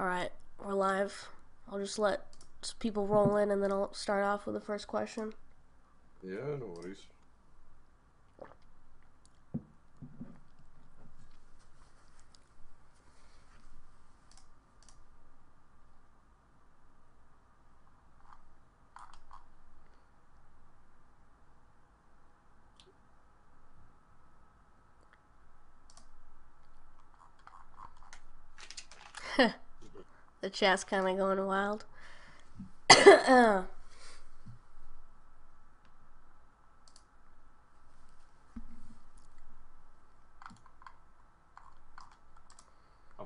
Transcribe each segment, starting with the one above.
Alright, we're live. I'll just let people roll in and then I'll start off with the first question. Yeah, no worries. The chat's kind of going wild. I've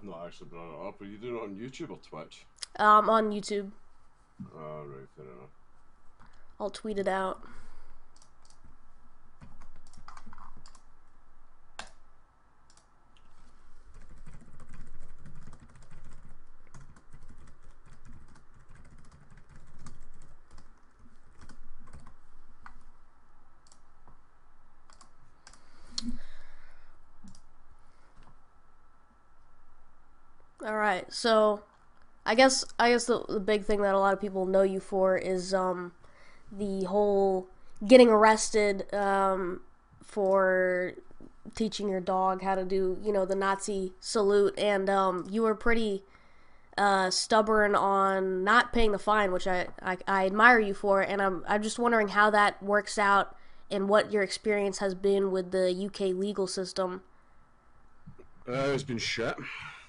not actually brought it up. Are you doing it on YouTube or Twitch? um, on YouTube. Right, fair enough. I'll tweet it out. All right, so I guess I guess the, the big thing that a lot of people know you for is um the whole getting arrested um for teaching your dog how to do you know the Nazi salute and um you were pretty uh stubborn on not paying the fine which I, I I admire you for and I'm I'm just wondering how that works out and what your experience has been with the UK legal system. Uh, it's been shit.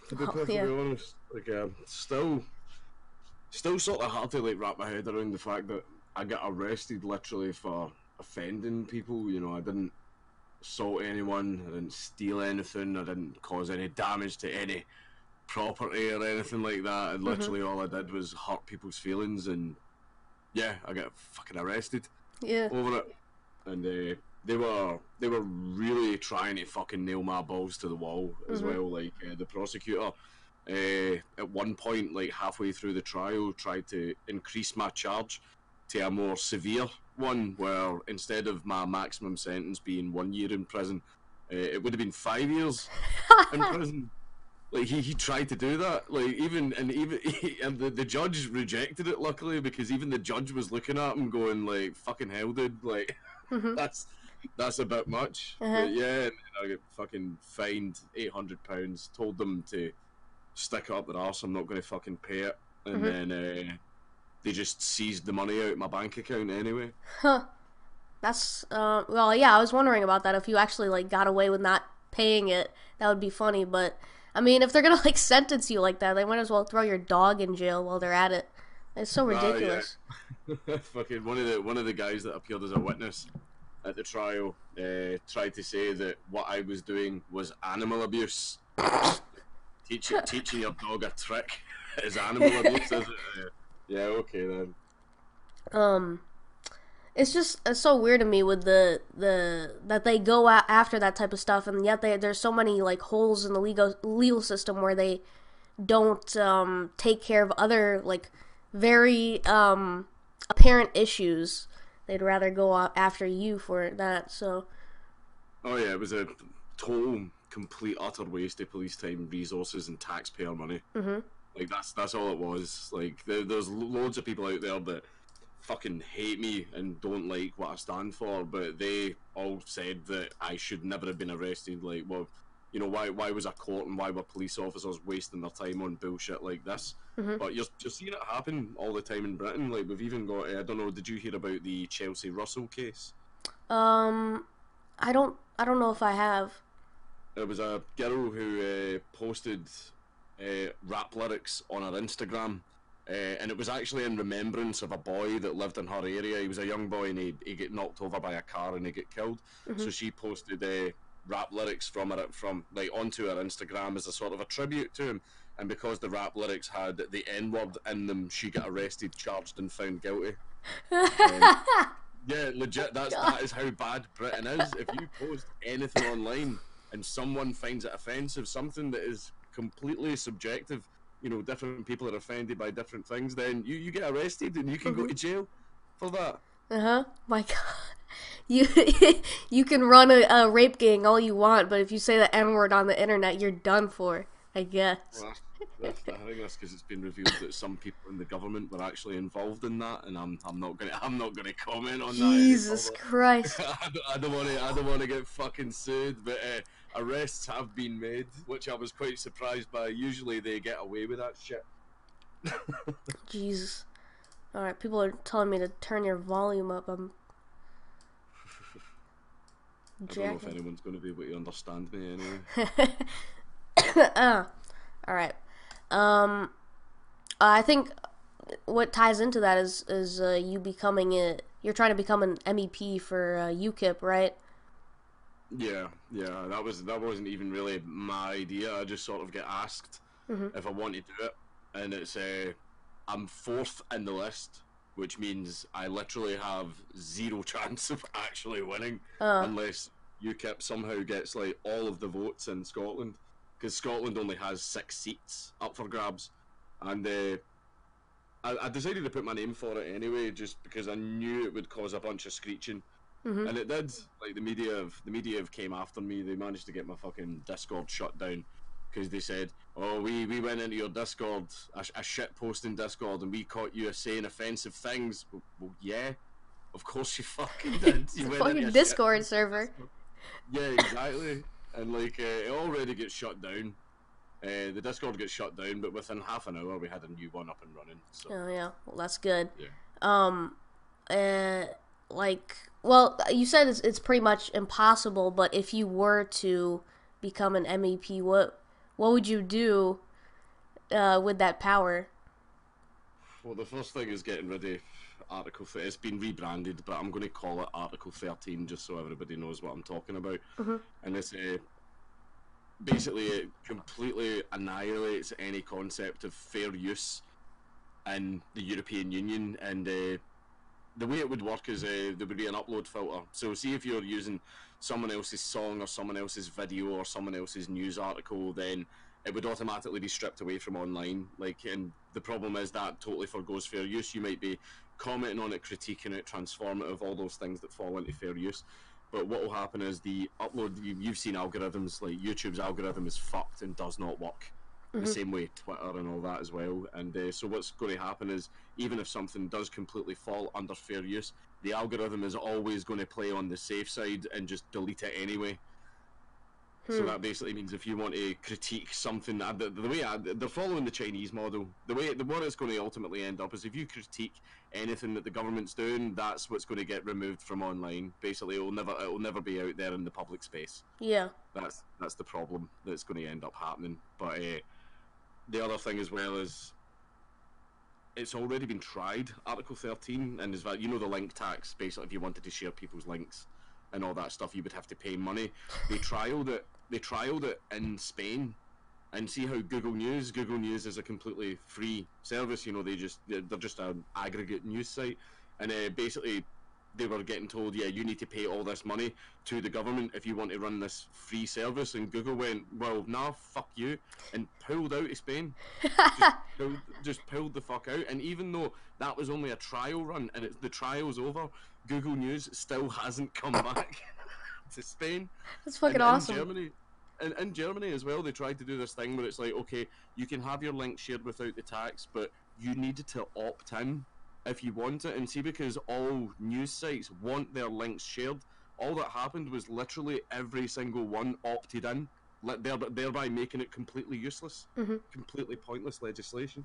To be Oh, perfectly yeah. honest, like, uh, still, still sort of hard to like wrap my head around the fact that I got arrested literally for offending people. You know, I didn't assault anyone, I didn't steal anything, I didn't cause any damage to any property or anything like that. And literally, all I did was hurt people's feelings, and yeah, I got fucking arrested. Yeah. over it, and uh, they were they were really trying to fucking nail my balls to the wall as Mhm. well. Like uh, the prosecutor, uh, at one point, like halfway through the trial, tried to increase my charge to a more severe one, where instead of my maximum sentence being one year in prison, uh, it would have been five years in prison. Like he, he tried to do that. Like even and even and the, the judge rejected it luckily because even the judge was looking at him going like fucking hell dude like Mhm. that's that's a bit much. Uh-huh. But yeah, and then I got fucking fined eight hundred pounds. Told them to stick it up their arse. I'm not going to fucking pay it. And Mhm. then uh, they just seized the money out of my bank account anyway. Huh. That's uh well yeah, I was wondering about that if you actually like got away with not paying it, that would be funny, but I mean if they're going to like sentence you like that, they might as well throw your dog in jail while they're at it. It's so yeah. ridiculous. fucking one of the one of the guys that appeared as a witness at the trial uh, tried to say that what I was doing was animal abuse. Teach, teaching your dog a trick is animal abuse, is it? Uh, yeah, okay then. Um it's just it's so weird to me with the the that they go a- after that type of stuff and yet they, there's so many like holes in the legal legal system where they don't um take care of other like very um apparent issues they'd rather go after you for that so Oh yeah, it was a total, complete, utter waste of police time, resources, and taxpayer money. mhm Like that's that's all it was. Like there, there's loads of people out there that fucking hate me and don't like what I stand for, but they all said that I should never have been arrested. Like, well, you know, why why was a court and why were police officers wasting their time on bullshit like this? Mhm. But you're you're seeing it happen all the time in Britain. Like we've even got uh, I don't know, did you hear about the Chelsea Russell case? um i don't i don't know if i have There was a girl who uh, posted uh, rap lyrics on her Instagram, uh, and it was actually in remembrance of a boy that lived in her area. He was a young boy, and he he get knocked over by a car and he get killed. So she posted uh, rap lyrics from her from like onto her Instagram as a sort of a tribute to him. And because the rap lyrics had the N word in them, she got arrested, charged, and found guilty. Yeah, legit. That's that is how bad Britain is. If you post anything online and someone finds it offensive, something that is completely subjective, you know, different people are offended by different things, then you, you get arrested and you can go to jail for that. uh-huh my god you you can run a, a rape gang all you want but if you say the n word on the internet you're done for I guess. Well, that's, that's, I think that's because it's been revealed that some people in the government were actually involved in that, and I'm I'm not gonna I'm not gonna comment on Jesus that. Jesus Christ! I don't want to I don't want to get fucking sued, but uh, arrests have been made, which I was quite surprised by. Usually they get away with that shit. Jesus. All right, people are telling me to turn your volume up. I'm. I don't know if anyone's going to be able to understand me anyway. uh, all right. Um, I think what ties into that is is uh, you becoming a you're trying to become an MEP for uh, UKIP, right? Yeah, yeah. That was that wasn't even really my idea. I just sort of get asked mm-hmm. if I want to do it, and it's uh, I'm fourth in the list, which means I literally have zero chance of actually winning uh. unless UKIP somehow gets like all of the votes in Scotland because Scotland only has six seats up for grabs, and uh, I, I, decided to put my name for it anyway, just because I knew it would cause a bunch of screeching, mm-hmm. and it did. Like the media have the media have came after me. They managed to get my fucking Discord shut down because they said, "Oh, we, we went into your Discord, a, a shit posting Discord, and we caught you saying offensive things." Well, well yeah, of course you fucking did. You went fucking Discord server. Yeah, exactly and like uh, it already gets shut down. Uh, the Discord gets shut down, but within half an hour we had a new one up and running. So. Oh yeah, well that's good. Yeah. Um, uh, like, well, you said it's it's pretty much impossible, but if you were to become an MEP, what what would you do uh, with that power? Well, the first thing is getting ready Article. It's been rebranded, but I'm going to call it Article 13 just so everybody knows what I'm talking about. Mm-hmm. And it's uh, basically it completely annihilates any concept of fair use in the European Union. And uh, the way it would work is uh, there would be an upload filter. So, see if you're using someone else's song or someone else's video or someone else's news article, then it would automatically be stripped away from online. Like, and the problem is that totally forgoes fair use. You might be commenting on it, critiquing it, transformative, all those things that fall into fair use. But what will happen is the upload. You, have seen algorithms like YouTube's algorithm is fucked and does not work. Mm-hmm. The same way Twitter and all that as well. And uh, so what's going to happen is even if something does completely fall under fair use, the algorithm is always going to play on the safe side and just delete it anyway. So hmm. that basically means if you want to critique something, the, the way I, they're following the Chinese model, the way the what it's going to ultimately end up is if you critique anything that the government's doing, that's what's going to get removed from online. Basically, it'll never it'll never be out there in the public space. Yeah, that's that's the problem that's going to end up happening. But uh, the other thing as well is it's already been tried, Article 13, and is that you know the link tax. Basically, if you wanted to share people's links and all that stuff, you would have to pay money. They trialed it they trialed it in Spain and see how Google News. Google News is a completely free service. You know, they just they're, just an aggregate news site, and uh, basically they were getting told, yeah, you need to pay all this money to the government if you want to run this free service. And Google went, well, nah, fuck you, and pulled out of Spain. just, pulled, just pulled the fuck out. And even though that was only a trial run and it, the trial's over, Google News still hasn't come back to Spain. That's fucking and, awesome. In Germany, and in Germany as well, they tried to do this thing where it's like, okay, you can have your link shared without the tax, but you need to opt in if you want it. And see, because all news sites want their links shared, all that happened was literally every single one opted in, thereby making it completely useless, mm-hmm. completely pointless legislation.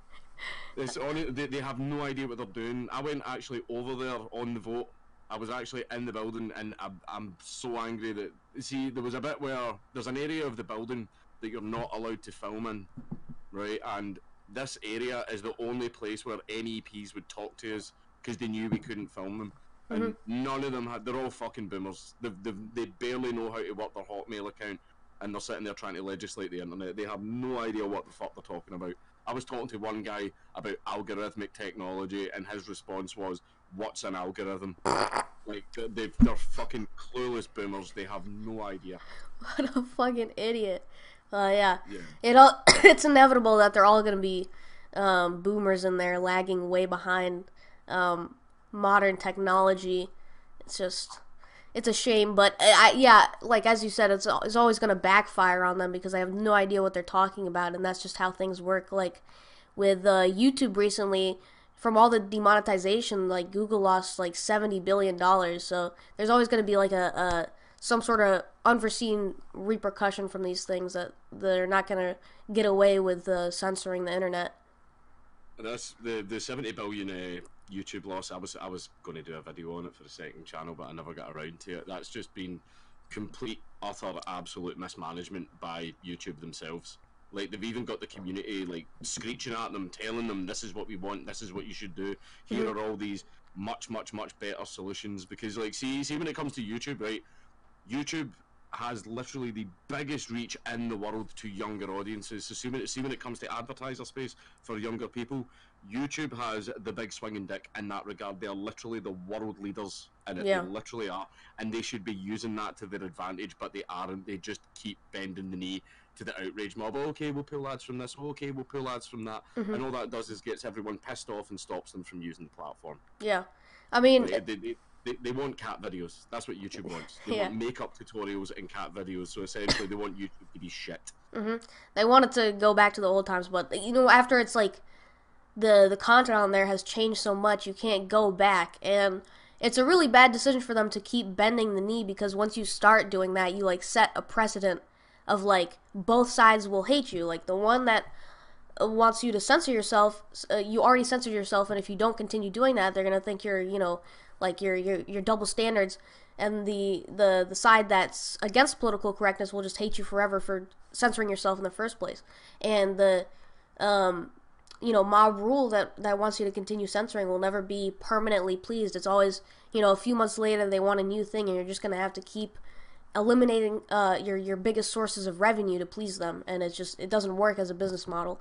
it's on, they, they have no idea what they're doing. I went actually over there on the vote I was actually in the building, and I'm, I'm so angry that see there was a bit where there's an area of the building that you're not allowed to film in, right? And this area is the only place where MEPs would talk to us because they knew we couldn't film them. And mm-hmm. none of them had, they're all fucking boomers. They, they, they barely know how to work their Hotmail account and they're sitting there trying to legislate the internet. They have no idea what the fuck they're talking about. I was talking to one guy about algorithmic technology, and his response was, what's an algorithm. like they they're fucking clueless boomers. They have no idea. What a fucking idiot. Uh, yeah. yeah. It all, it's inevitable that they're all gonna be um, boomers and they're lagging way behind um, modern technology. It's just it's a shame, but I, yeah, like as you said, it's it's always going to backfire on them because I have no idea what they're talking about, and that's just how things work. Like with uh, YouTube recently, from all the demonetization, like Google lost like seventy billion dollars. So there's always going to be like a, a some sort of unforeseen repercussion from these things that they're not going to get away with uh, censoring the internet. That's the the seventy billion uh, YouTube loss. I was I was going to do a video on it for the second channel, but I never got around to it. That's just been complete, utter, absolute mismanagement by YouTube themselves. Like they've even got the community like screeching at them, telling them this is what we want, this is what you should do. Here mm-hmm. are all these much, much, much better solutions. Because like, see, see when it comes to YouTube, right? YouTube has literally the biggest reach in the world to younger audiences. So see when, it, see when it comes to advertiser space for younger people, YouTube has the big swinging dick in that regard. They're literally the world leaders in it. Yeah. They literally are, and they should be using that to their advantage, but they aren't. They just keep bending the knee to the outrage mob. Oh, okay, we'll pull ads from this. Oh, okay, we'll pull ads from that. Mm-hmm. And all that does is gets everyone pissed off and stops them from using the platform. Yeah, I mean. They, they, they, they, they want cat videos. That's what YouTube wants. They yeah. want makeup tutorials and cat videos. So essentially, they want YouTube to be shit. Mm-hmm. They want it to go back to the old times, but you know, after it's like the the content on there has changed so much, you can't go back, and it's a really bad decision for them to keep bending the knee because once you start doing that, you like set a precedent of like both sides will hate you. Like the one that wants you to censor yourself, uh, you already censored yourself, and if you don't continue doing that, they're gonna think you're you know like your your your double standards. And the the the side that's against political correctness will just hate you forever for censoring yourself in the first place. And the um you know mob rule that that wants you to continue censoring will never be permanently pleased. It's always you know a few months later they want a new thing and you're just going to have to keep eliminating uh, your your biggest sources of revenue to please them and it's just it doesn't work as a business model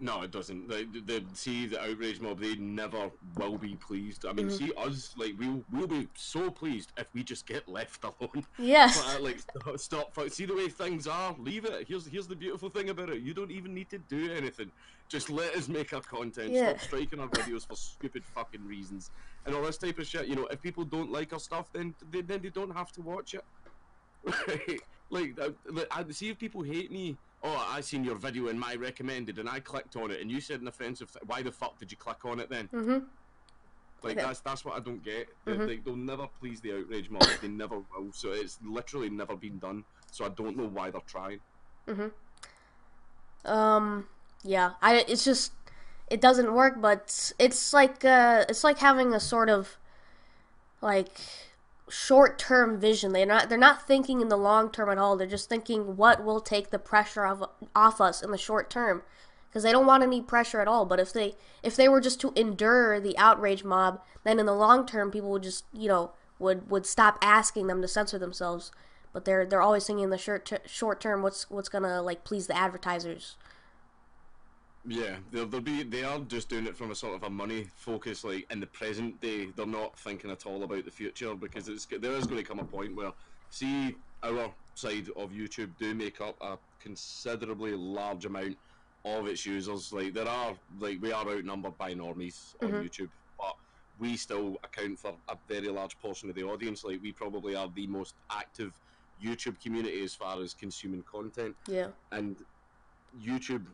no, it doesn't. They, they, see the outrage mob. They never will be pleased. I mean, mm-hmm. see us like we'll we'll be so pleased if we just get left alone. Yes. But, uh, like stop. See the way things are. Leave it. Here's here's the beautiful thing about it. You don't even need to do anything. Just let us make our content. Yeah. Stop striking our videos for stupid fucking reasons and all this type of shit. You know, if people don't like our stuff, then they, then they don't have to watch it. Like, I, I see if people hate me oh, I seen your video and my recommended, and I clicked on it, and you said an offensive. Why the fuck did you click on it then? Mm-hmm. Like okay. that's that's what I don't get. Mm-hmm. They, will never please the outrage mob. they never will. So it's literally never been done. So I don't know why they're trying. Mm-hmm. Um. Yeah. I. It's just. It doesn't work, but it's like uh, it's like having a sort of like short-term vision. They're not they're not thinking in the long term at all. They're just thinking what will take the pressure off off us in the short term because they don't want any pressure at all. But if they if they were just to endure the outrage mob, then in the long term people would just, you know, would would stop asking them to censor themselves. But they're they're always thinking in the short ter- short term what's what's going to like please the advertisers. Yeah, they'll, they'll be they are just doing it from a sort of a money focus, like in the present day. They're not thinking at all about the future because it's there is going to come a point where, see, our side of YouTube do make up a considerably large amount of its users. Like there are like we are outnumbered by normies on mm-hmm. YouTube, but we still account for a very large portion of the audience. Like we probably are the most active YouTube community as far as consuming content. Yeah. And YouTube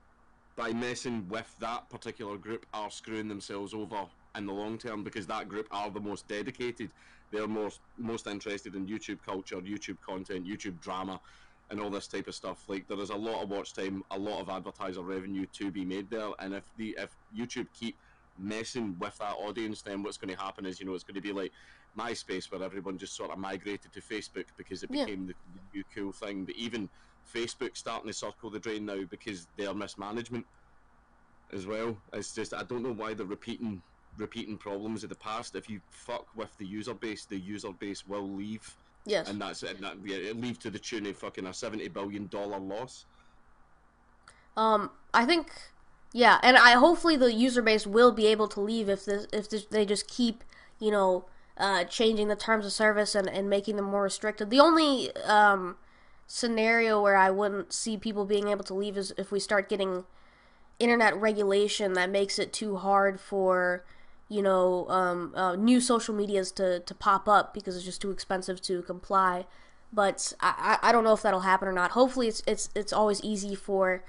by messing with that particular group are screwing themselves over in the long term because that group are the most dedicated. They're most most interested in YouTube culture, YouTube content, YouTube drama, and all this type of stuff. Like there is a lot of watch time, a lot of advertiser revenue to be made there. And if the if YouTube keep messing with that audience, then what's going to happen is you know it's going to be like MySpace where everyone just sort of migrated to Facebook because it became yeah. the, the new cool thing. But even Facebook starting to circle the drain now because their mismanagement as well. It's just I don't know why they're repeating repeating problems of the past. If you fuck with the user base, the user base will leave. Yes. And that's it. That, yeah, it leave to the tune of fucking a seventy billion dollar loss. Um, I think, yeah, and I hopefully the user base will be able to leave if this if this, they just keep you know uh, changing the terms of service and, and making them more restricted. The only um scenario where I wouldn't see people being able to leave is if we start getting internet regulation that makes it too hard for you know, um, uh, new social medias to, to pop up because it's just too expensive to comply. But I, I don't know if that'll happen or not. Hopefully, it's it's it's always easy for,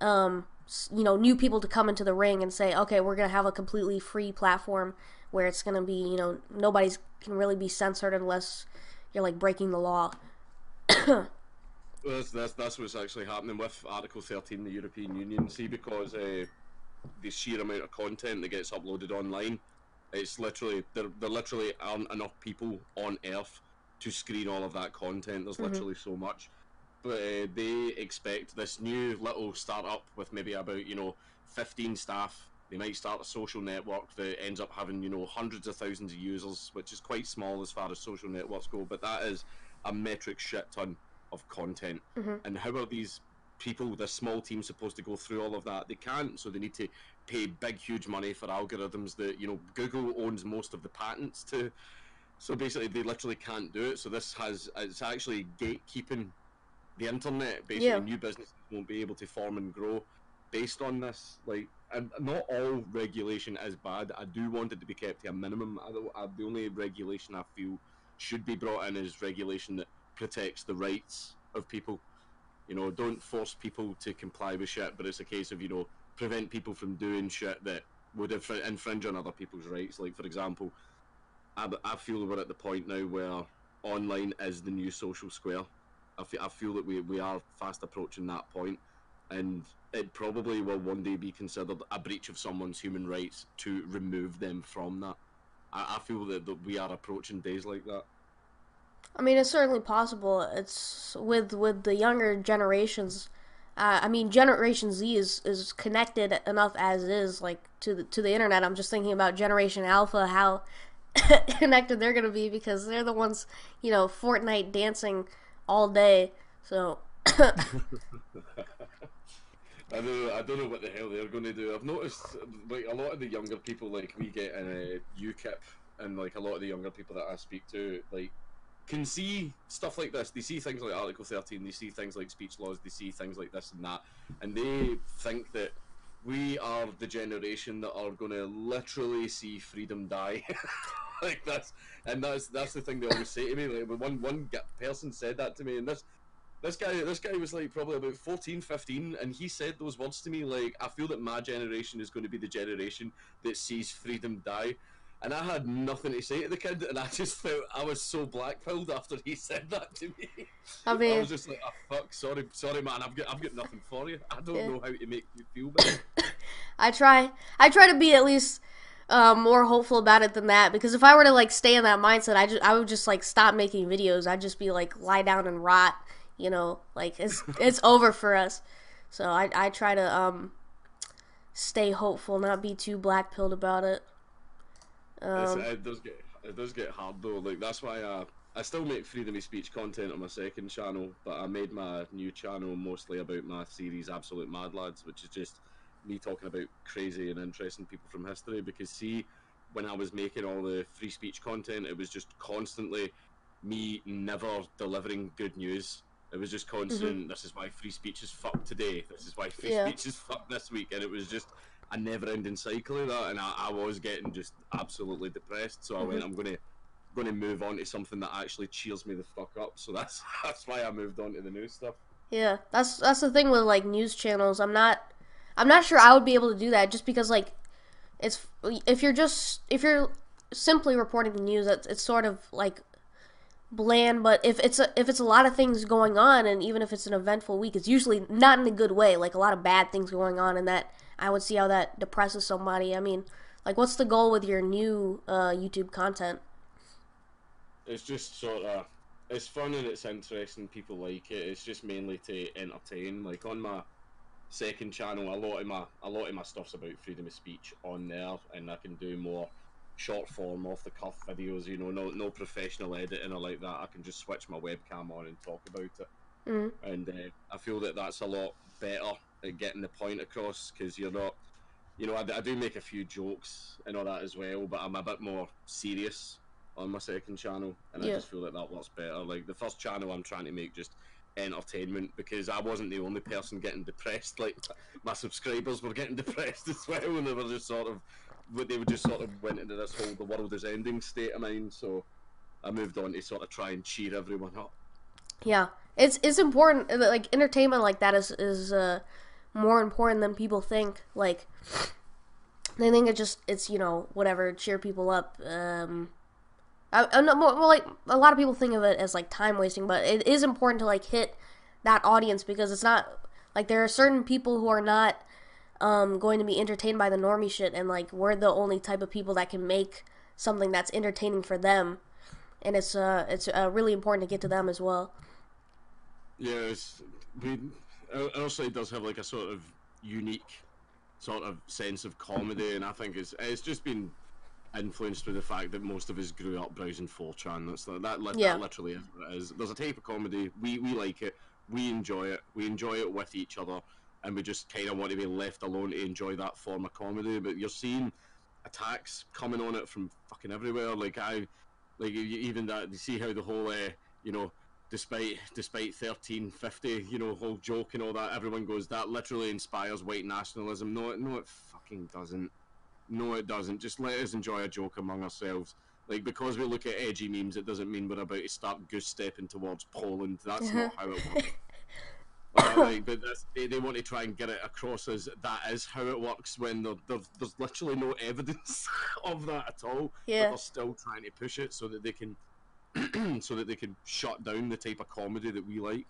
um, you know, new people to come into the ring and say, okay, we're gonna have a completely free platform where it's gonna be, you know, nobody's can really be censored unless you're like breaking the law. That's, that's that's what's actually happening with Article 13, the European Union. See, because uh, the sheer amount of content that gets uploaded online, it's literally there. There literally aren't enough people on Earth to screen all of that content. There's mm-hmm. literally so much, but uh, they expect this new little startup with maybe about you know 15 staff. They might start a social network that ends up having you know hundreds of thousands of users, which is quite small as far as social networks go. But that is a metric shit ton of content. Mm-hmm. And how are these people, this small team, supposed to go through all of that? They can't, so they need to pay big, huge money for algorithms that you know Google owns most of the patents to. So basically, they literally can't do it. So this has it's actually gatekeeping the internet. Basically, yeah. new businesses won't be able to form and grow based on this. Like, and not all regulation is bad. I do want it to be kept to a minimum. I, I, the only regulation I feel should be brought in is regulation that protects the rights of people. You know, don't force people to comply with shit, but it's a case of you know prevent people from doing shit that would infringe on other people's rights. Like for example, I, I feel we're at the point now where online is the new social square. I feel, feel that we, we are fast approaching that point, and it probably will one day be considered a breach of someone's human rights to remove them from that. I, I feel that, that we are approaching days like that. I mean, it's certainly possible. It's with with the younger generations. Uh, I mean, Generation Z is, is connected enough as is, like to the to the internet. I'm just thinking about Generation Alpha, how connected they're gonna be because they're the ones, you know, Fortnite dancing all day. So. I don't know. I don't know what the hell they're going to do. I've noticed like a lot of the younger people, like we get in a UKIP, and like a lot of the younger people that I speak to, like can see stuff like this. They see things like Article 13, they see things like speech laws, they see things like this and that, and they think that we are the generation that are going to literally see freedom die. like that's and that's that's the thing they always say to me. Like one one person said that to me, and this this guy this guy was like probably about 14 15 and he said those words to me like i feel that my generation is going to be the generation that sees freedom die and I had nothing to say to the kid, and I just felt I was so blackpilled after he said that to me. I mean, I was just like, oh, "Fuck, sorry, sorry, man, I've got, I've got nothing for you. I don't yeah. know how to make you feel better." I try, I try to be at least uh, more hopeful about it than that, because if I were to like stay in that mindset, I just, I would just like stop making videos. I'd just be like lie down and rot, you know, like it's, it's over for us. So I, I try to um, stay hopeful, not be too black-pilled about it. Um, it does get it does get hard though. Like that's why I I still make freedom of speech content on my second channel, but I made my new channel mostly about my series Absolute Mad Lads, which is just me talking about crazy and interesting people from history. Because see, when I was making all the free speech content, it was just constantly me never delivering good news. It was just constant. Mm-hmm. This is why free speech is fucked today. This is why free yeah. speech is fucked this week, and it was just a never-ending cycle of that, and I, I was getting just absolutely depressed. So I went, mm-hmm. I'm gonna gonna move on to something that actually cheers me the fuck up. So that's that's why I moved on to the new stuff. Yeah, that's that's the thing with like news channels. I'm not I'm not sure I would be able to do that just because like it's if you're just if you're simply reporting the news, it's, it's sort of like bland. But if it's a, if it's a lot of things going on, and even if it's an eventful week, it's usually not in a good way. Like a lot of bad things going on, and that I would see how that depresses somebody. I mean, like, what's the goal with your new uh, YouTube content? It's just sort of it's fun and it's interesting. People like it. It's just mainly to entertain. Like on my second channel, a lot of my a lot of my stuff's about freedom of speech on there, and I can do more short form, off the cuff videos. You know, no no professional editing or like that. I can just switch my webcam on and talk about it. Mm-hmm. And uh, I feel that that's a lot better at getting the point across because you're not. You know, I, I, do make a few jokes and all that as well, but I'm a bit more serious on my second channel, and yeah. I just feel like that works better. Like the first channel, I'm trying to make just entertainment because I wasn't the only person getting depressed. Like my subscribers were getting depressed as well, and they were just sort of they were just sort of went into this whole the world is ending state of mind. So I moved on to sort of try and cheer everyone up. Yeah, it's it's important. Like entertainment like that is is uh, more important than people think. Like they think it just it's you know whatever cheer people up. Um, I, I know, well, like a lot of people think of it as like time wasting, but it is important to like hit that audience because it's not like there are certain people who are not um, going to be entertained by the normie shit, and like we're the only type of people that can make something that's entertaining for them, and it's uh it's uh, really important to get to them as well. Yeah, it's, side does have like a sort of unique sort of sense of comedy, and I think it's it's just been influenced by the fact that most of us grew up browsing 4chan. That's that, that, Yeah. that literally is what it is. There's a type of comedy we we like it, we enjoy it, we enjoy it with each other, and we just kind of want to be left alone to enjoy that form of comedy. But you're seeing attacks coming on it from fucking everywhere. Like I, like even that you see how the whole, uh, you know, despite despite thirteen fifty, you know, whole joke and all that, everyone goes that literally inspires white nationalism. No, it no, it fucking doesn't. No, it doesn't. Just let us enjoy a joke among ourselves. Like because we look at edgy memes, it doesn't mean we're about to start goose stepping towards Poland. That's not how it works. Uh, like, but that's, they, they want to try and get it across as that is how it works when there, there, there's literally no evidence of that at all. But they're still trying to push it so that they can so that they can shut down the type of comedy that we like.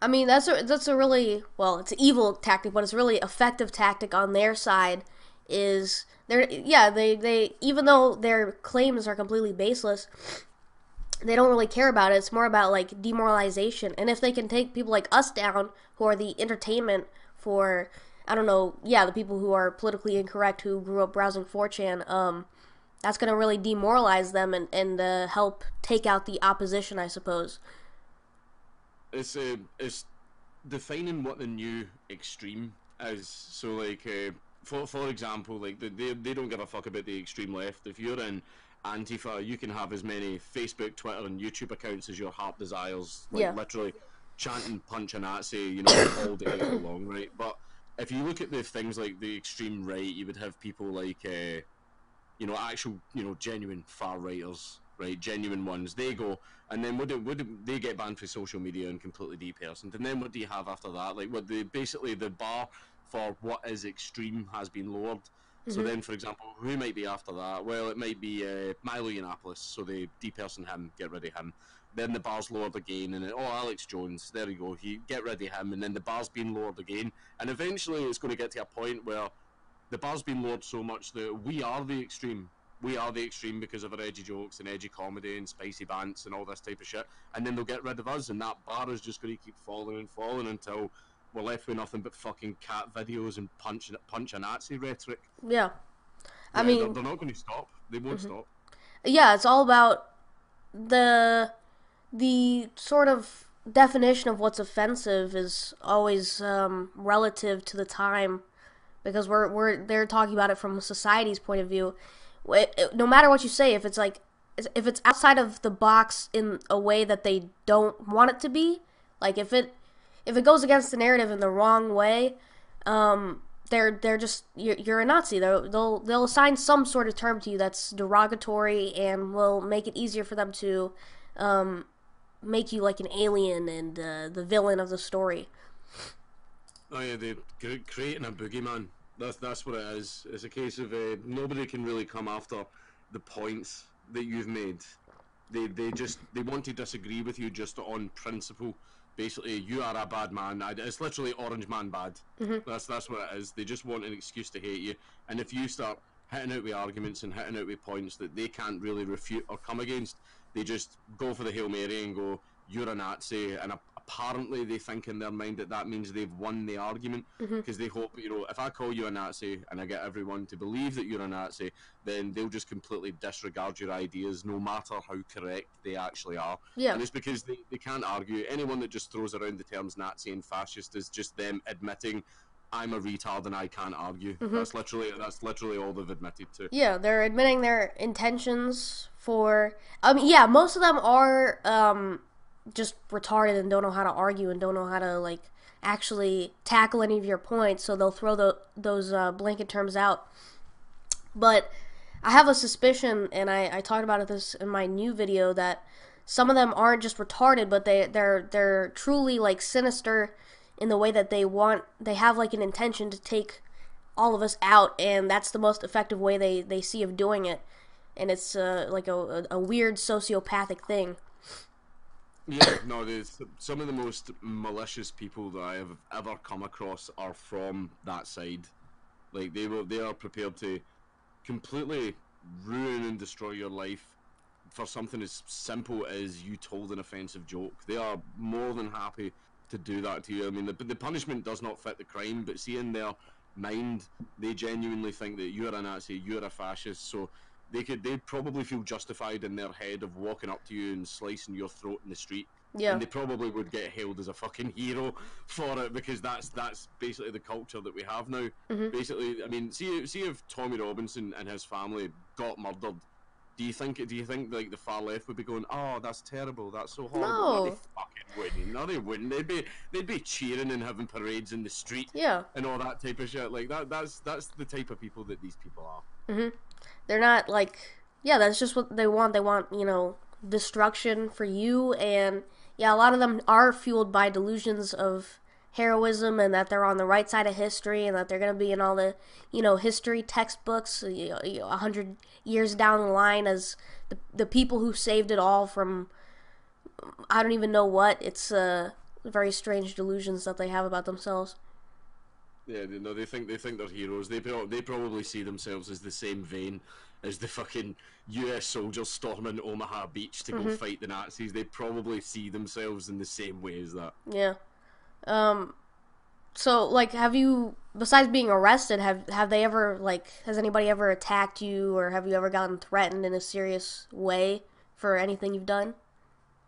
I mean, that's a that's a really well, it's an evil tactic, but it's a really effective tactic on their side. Is they're yeah they they even though their claims are completely baseless, they don't really care about it. It's more about like demoralization, and if they can take people like us down, who are the entertainment for I don't know, yeah, the people who are politically incorrect who grew up browsing 4chan, um, that's gonna really demoralize them and and uh, help take out the opposition, I suppose. It's uh, it's defining what the new extreme is. So like uh, for for example, like they, they they don't give a fuck about the extreme left. If you're in Antifa, you can have as many Facebook, Twitter, and YouTube accounts as your heart desires. Like Yeah. literally chanting punch a Nazi, you know, all day long, right? But if you look at the things like the extreme right, you would have people like uh, you know, actual, you know, genuine far righters, right? Genuine ones. They go, and then what do, what do they get banned for social media and completely depersoned? And then what do you have after that? Like, what the basically the bar for what is extreme has been lowered. So then, for example, who might be after that? Well, it might be uh, Milo Yiannopoulos, so they deperson him, get rid of him. Then the bar's lowered again, and then, oh, Alex Jones, there you go, he get rid of him, and then the bar's been lowered again, and eventually it's going to get to a point where the bar's been lowered so much that we are the extreme. We are the extreme because of our edgy jokes and edgy comedy and spicy bants and all this type of shit. And then they'll get rid of us, and that bar is just going to keep falling and falling until we're left with nothing but fucking cat videos and punch punch a Nazi rhetoric. Yeah, I Yeah, mean, they're, they're not going to stop. They won't stop. yeah, it's all about the the sort of definition of what's offensive is always um, relative to the time because we're we're they're talking about it from society's point of view. It- it- no matter what you say, if it's like if it's outside of the box in a way that they don't want it to be, like if it if it goes against the narrative in the wrong way, um, they're they're just you're, you're a Nazi. They'll, they'll they'll assign some sort of term to you that's derogatory and will make it easier for them to um, make you like an alien and uh, the villain of the story. Oh yeah, they're creating a boogeyman. That's that's what it is. It's a case of uh, nobody can really come after the points that you've made. They they just they want to disagree with you just on principle. Basically, you are a bad man. It's literally Orange Man bad. That's that's what it is. They just want an excuse to hate you. And if you start hitting out with arguments and hitting out with points that they can't really refute or come against, they just go for the hail mary and go, "You're a Nazi," and a- apparently they think in their mind that that means they've won the argument mm-hmm. because they hope you know if I call you a Nazi and I get everyone to believe that you're a Nazi, then they'll just completely disregard your ideas, no matter how correct they actually are. Yeah. And it's because they, they can't argue. Anyone that just throws around the terms Nazi and fascist is just them admitting. I'm a retard and I can't argue. Mm-hmm. That's literally that's literally all they've admitted to. Yeah, they're admitting their intentions for. I mean, yeah, most of them are um, just retarded and don't know how to argue and don't know how to like actually tackle any of your points. So they'll throw the, those uh, blanket terms out. But I have a suspicion, and I, I talked about it this in my new video that some of them aren't just retarded, but they they're they're truly like sinister in the way that they want they have like an intention to take all of us out, and that's the most effective way they they see of doing it, and it's uh, like a a weird sociopathic thing. Yeah, no, there's some of the most malicious people that I have ever come across are from that side. Like they were, they are prepared to completely ruin and destroy your life for something as simple as you told an offensive joke. They are more than happy to do that to you. I mean, the, the punishment does not fit the crime, but see in their mind, they genuinely think that you're a Nazi, you're a fascist, so they could they'd probably feel justified in their head of walking up to you and slicing your throat in the street. Yeah. And they probably would get hailed as a fucking hero for it because that's that's basically the culture that we have now. Mhm. Basically, I mean, see see if Tommy Robinson and his family got murdered. Do you think do you think like the far left would be going, "Oh, that's terrible. That's so horrible." No. they fucking wouldn't. No, they wouldn't. They'd be they'd be cheering and having parades in the street Yeah. and all that type of shit. Like that that's that's the type of people that these people are. hmm They're not like, yeah, that's just what they want. They want, you know, destruction for you. And yeah, a lot of them are fueled by delusions of heroism and that they're on the right side of history and that they're going to be in all the, you know, history textbooks you know, you know, a hundred years down the line as the, the people who saved it all from, I don't even know what. It's uh, very strange delusions that they have about themselves. Yeah, they, no, they think they think they're heroes. They pro- they probably see themselves as the same vein as the fucking U.S. soldiers storming Omaha Beach to go fight the Nazis. They probably see themselves in the same way as that. Yeah. Um so like have you besides being arrested have have they ever like has anybody ever attacked you or have you ever gotten threatened in a serious way for anything you've done?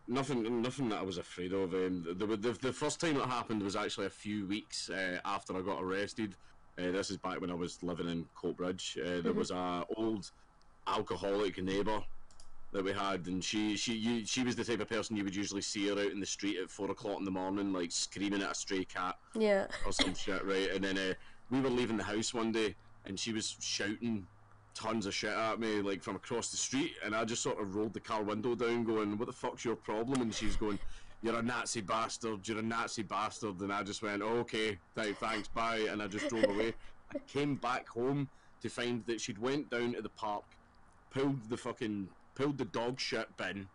Nothing, nothing that I was afraid of. Um, the, the, the, first time it happened was actually a few weeks uh, after I got arrested. Uh, this is back when I was living in Coatbridge. Uh, there was a old alcoholic neighbour that we had, and she she you, she was the type of person you would usually see her out in the street at four o'clock in the morning, like screaming at a stray cat Yeah. or some shit, right? And then uh, we were leaving the house one day, and she was shouting tons of shit at me, like from across the street, and I just sort of rolled the car window down, going, "What the fuck's your problem?" And she's going, "You're a Nazi bastard. You're a Nazi bastard." And I just went, oh, "Okay, th- thanks, bye," and I just drove away. I came back home to find that she'd went down to the park, pulled the fucking pulled the dog shit bin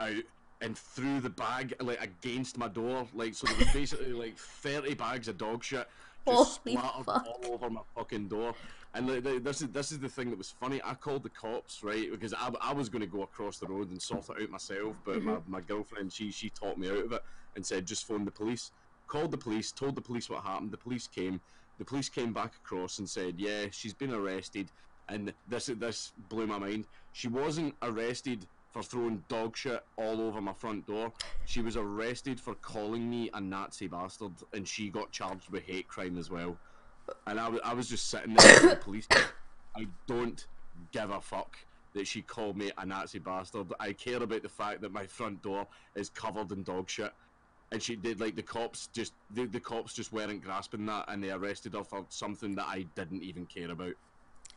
out and threw the bag like against my door. Like so, there was basically like thirty bags of dog shit just Holy splattered fuck. all over my fucking door. And like, the- this is this is the thing that was funny. I called the cops right because I, I was going to go across the road and sort it out myself, but my, mm-hmm. my girlfriend she she talked me out of it and said just phone the police. Called the police, told the police what happened. The police came. The police came back across and said, yeah, she's been arrested. And this this blew my mind. She wasn't arrested for throwing dog shit all over my front door. She was arrested for calling me a Nazi bastard, and she got charged with hate crime as well. And I wa- I was just sitting there with the police. I don't give a fuck that she called me a Nazi bastard. I care about the fact that my front door is covered in dog shit. And she did like the cops just the, the cops just weren't grasping that and they arrested her for something that I didn't even care about.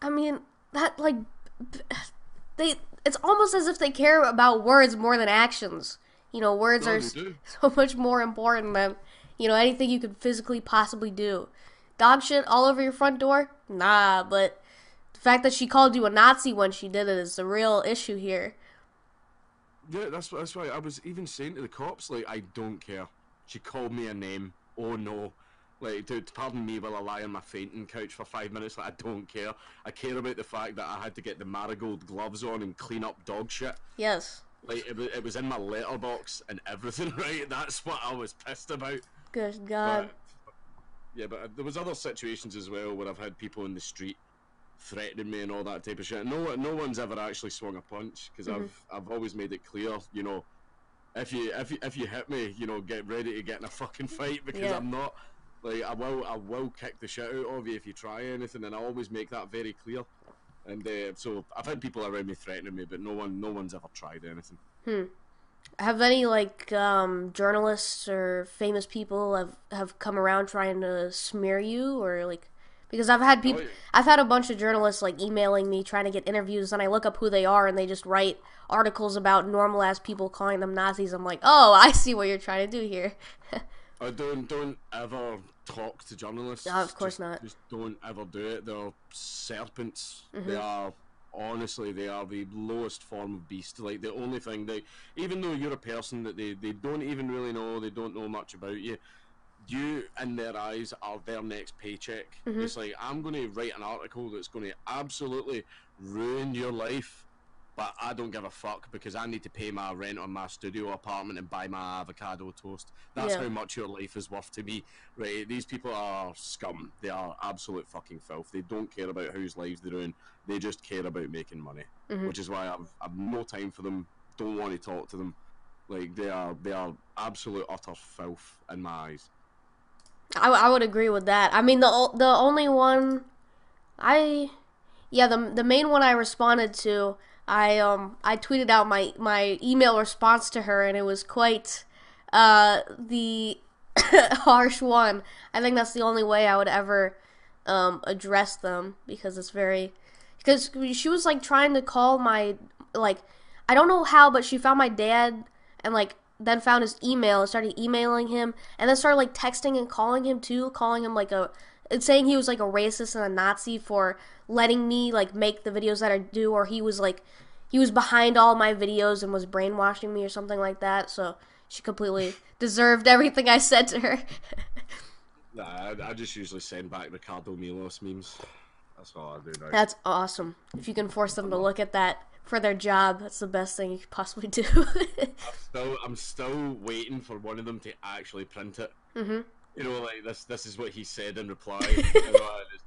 I mean, that like they it's almost as if they care about words more than actions. You know, words No, are they s- do. so much more important than, you know, anything you could physically possibly do. Dog shit all over your front door? Nah, but the fact that she called you a Nazi when she did it is the real issue here. Yeah, that's that's why I was even saying to the cops, like, I don't care. She called me a name. Oh no. Like, dude, pardon me while I lie on my fainting couch for five minutes. Like, I don't care. I care about the fact that I had to get the marigold gloves on and clean up dog shit. Yes. Like, it was, it was in my letterbox and everything, right? That's what I was pissed about. Good God. But, yeah, but uh, there was other situations as well where I've had people in the street threatening me and all that type of shit. No, no one's ever actually swung a punch because I've I've always made it clear, you know, if you if you if you hit me, you know, get ready to get in a fucking fight because Yeah. I'm not like I will I will kick the shit out of you if you try anything, and I always make that very clear. And uh, so I've had people around me threatening me, but no one no one's ever tried anything. Have any like um, journalists or famous people have have come around trying to smear you or like because I've had people, yeah. I've had a bunch of journalists like emailing me trying to get interviews, and I look up who they are, and they just write articles about normal ass people calling them Nazis. I'm like, oh, I see what you're trying to do here. I don't don't ever talk to journalists. No, of course Just- not. Just don't ever do it. They're serpents. Mm-hmm. They are honestly they are the lowest form of beast. Like the only thing they, even though you're a person that they they don't even really know, they don't know much about you. You in their eyes are their next paycheck. Mm-hmm. It's like I'm going to write an article that's going to absolutely ruin your life but I don't give a fuck because I need to pay my rent on my studio apartment and buy my avocado toast. That's Yeah. how much your life is worth to me, right? These people are scum. They are absolute fucking filth. They don't care about whose lives they're in. They just care about making money, mm-hmm. which is why I've, I've no time for them. Don't want to talk to them. Like they are, they are absolute utter filth in my eyes. I, I would agree with that. I mean, the the only one, I, yeah, the the main one I responded to, I um I tweeted out my my email response to her, and it was quite uh the harsh one. I think that's the only way I would ever um address them because it's very because she was like trying to call my like I don't know how, but she found my dad and like then found his email and started emailing him and then started like texting and calling him too, calling him like a saying he was like a racist and a Nazi for letting me like make the videos that I do or he was like he was behind all my videos and was brainwashing me or something like that. So she completely deserved everything I said to her. Nah, I, I just usually send back Ricardo Milos memes. That's all I do now. That's awesome. If you can force them to look at that for their job, that's the best thing you could possibly do. still, I'm still waiting for one of them to actually print it. Mm-hmm. You know, like this. This is what he said in reply. you know, it's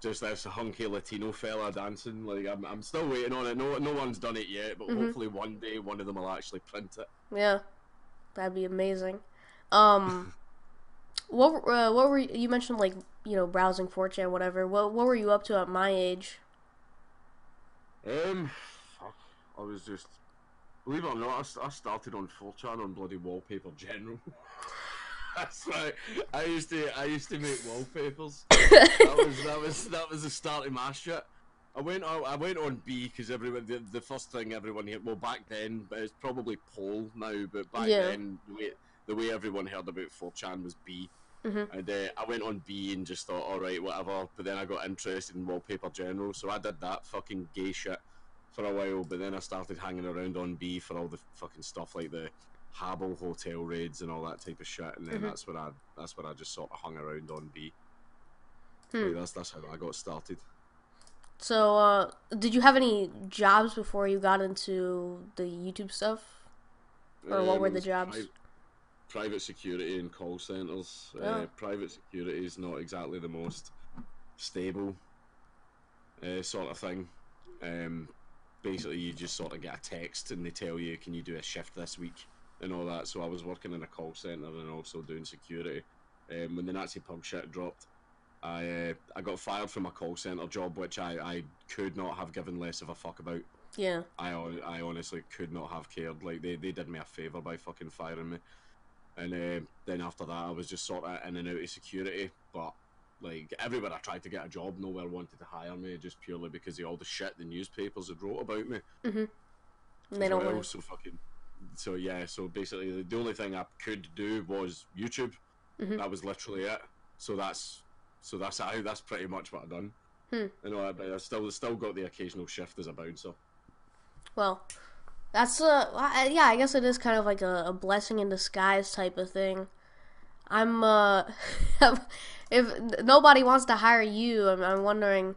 just this hunky Latino fella dancing. Like I'm, I'm still waiting on it. No, no one's done it yet, but hopefully one day one of them will actually print it. yeah, that'd be amazing. Um, what uh, what were you, you mentioned like you know browsing 4chan whatever. What what were you up to at my age? Um, fuck. I was just. Believe it or not, I, I started on 4chan on bloody wallpaper general. That's right. I used to I used to make wallpapers. that was that was that was the start of my shit. I went on I went on B because everyone the, the first thing everyone here well back then but it's probably Pole now but back Yeah. then the way, the way everyone heard about 4chan was B. And uh, I went on B and just thought, all right, whatever. But then I got interested in wallpaper general, so I did that fucking gay shit for a while. But then I started hanging around on B for all the fucking stuff like the Habbo hotel raids and all that type of shit. And then that's when I that's when I just sort of hung around on B. Like, that's that's how I got started. So, uh, did you have any jobs before you got into the YouTube stuff? Or what Um, were the jobs? pri- private security and call centers. Uh, Oh. private security is not exactly the most stable uh, sort of thing. Um, basically, you just sort of get a text and they tell you, "Can you do a shift this week?" And all that. So I was working in a call center and also doing security. Um, when the Nazi pub shit dropped, I uh, I got fired from a call center job, which I, I could not have given less of a fuck about. Yeah. I, I honestly could not have cared. Like they, they did me a favor by fucking firing me, and uh, then after that I was just sort of in and out of security. But like everywhere I tried to get a job, nowhere wanted to hire me just purely because of all the shit the newspapers had wrote about me. And they don't well. want So fucking. So yeah. So basically, the, only thing I could do was YouTube. That was literally it. So that's so that's how that's pretty much what I've done. You know, but I still still got the occasional shift as a bouncer. Well, that's uh, I- yeah. I guess it is kind of like a, a blessing in disguise type of thing. I'm uh, if nobody wants to hire you, I'm, I'm wondering,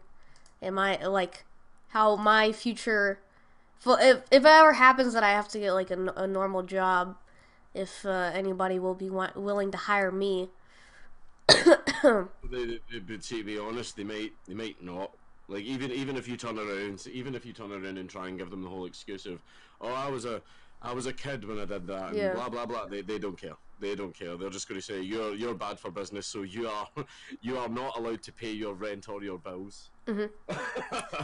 am I like how my future, fu- if if it ever happens that I have to get like a, a normal job, if uh, anybody will be wa- willing to hire me. They, they, to be honest, they might they might not. Like even even if you turn around, even if you turn around and try and give them the whole excuse of, oh, I was a I was a kid when I did that, and Yeah. blah blah blah. They, they don't care. They don't care. They're just going to say you're you're bad for business, so you are you are not allowed to pay your rent or your bills. Mm-hmm.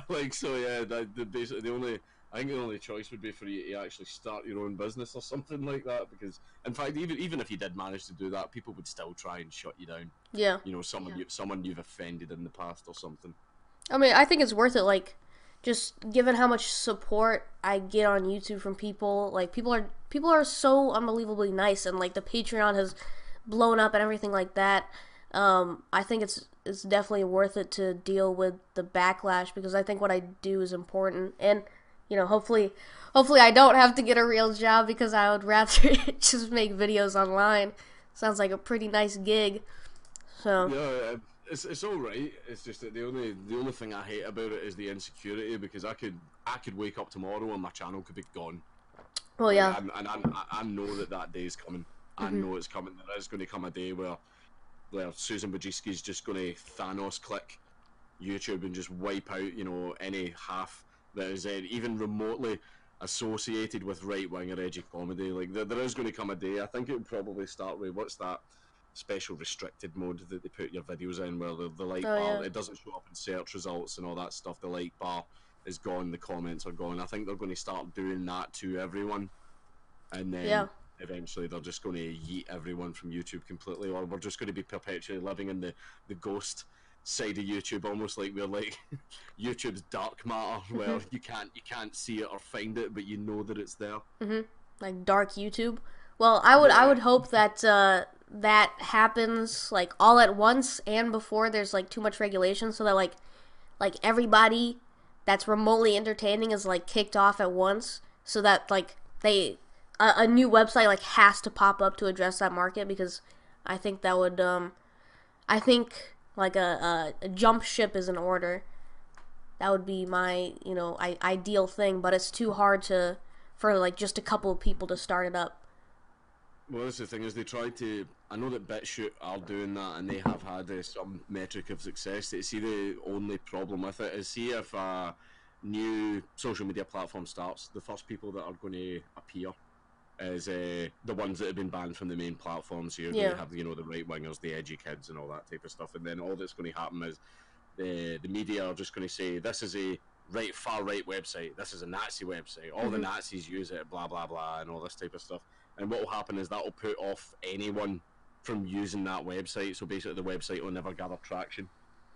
like so, yeah. That, the basically the only I think the only choice would be for you to actually start your own business or something like that. Because, in fact, even even if you did manage to do that, people would still try and shut you down. Yeah. You know, someone Yeah. you someone you've offended in the past or something. I mean, I think it's worth it. Like, just given how much support I get on YouTube from people, like people are people are so unbelievably nice, and like the Patreon has blown up and everything like that. Um, I think it's it's definitely worth it to deal with the backlash because I think what I do is important, and you know, hopefully, hopefully I don't have to get a real job because I would rather just make videos online. Sounds like a pretty nice gig. So Yeah, uh, it's it's all right. It's just that the only the only thing I hate about it is the insecurity because I could I could wake up tomorrow and my channel could be gone. well, yeah, and, and I, I know that that day is coming. I know it's coming. There is going to come a day where where Susan Wojcicki is just going to Thanos click YouTube and just wipe out you know any half that is uh, even remotely associated with right wing or edgy comedy. Like there, there is going to come a day. I think it would probably start with what's that special restricted mode that they put your videos in where the, the like Oh, bar yeah. it doesn't show up in search results and all that stuff. The like bar is gone. The comments are gone. I think they're going to start doing that to everyone, and then Yeah. eventually they're just going to yeet everyone from YouTube completely, or we're just going to be perpetually living in the the ghost side of YouTube, almost like we're like YouTube's dark matter, where Mm-hmm. you can't you can't see it or find it, but you know that it's there. like dark YouTube. Well, I would I would hope that uh, that happens like all at once and before there's like too much regulation, so that like like everybody that's remotely entertaining is like kicked off at once, so that like they a, a new website like has to pop up to address that market because I think that would um I think like a, a, a jump ship is in order. That would be my you know I, ideal thing, but it's too hard to for like just a couple of people to start it up. Well, that's the thing is they try to. I know that BitChute are doing that, and they have had uh, some metric of success. They see the only problem with it is see if a new social media platform starts, the first people that are going to appear is uh, the ones that have been banned from the main platforms. You're going Yeah. to have you know the right wingers, the edgy kids, and all that type of stuff. And then all that's going to happen is the the media are just going to say this is a right far right website. This is a Nazi website. All the Mhm. Nazis use it. Blah blah blah, and all this type of stuff. And what will happen is that will put off anyone from using that website. So basically, the website will never gather traction.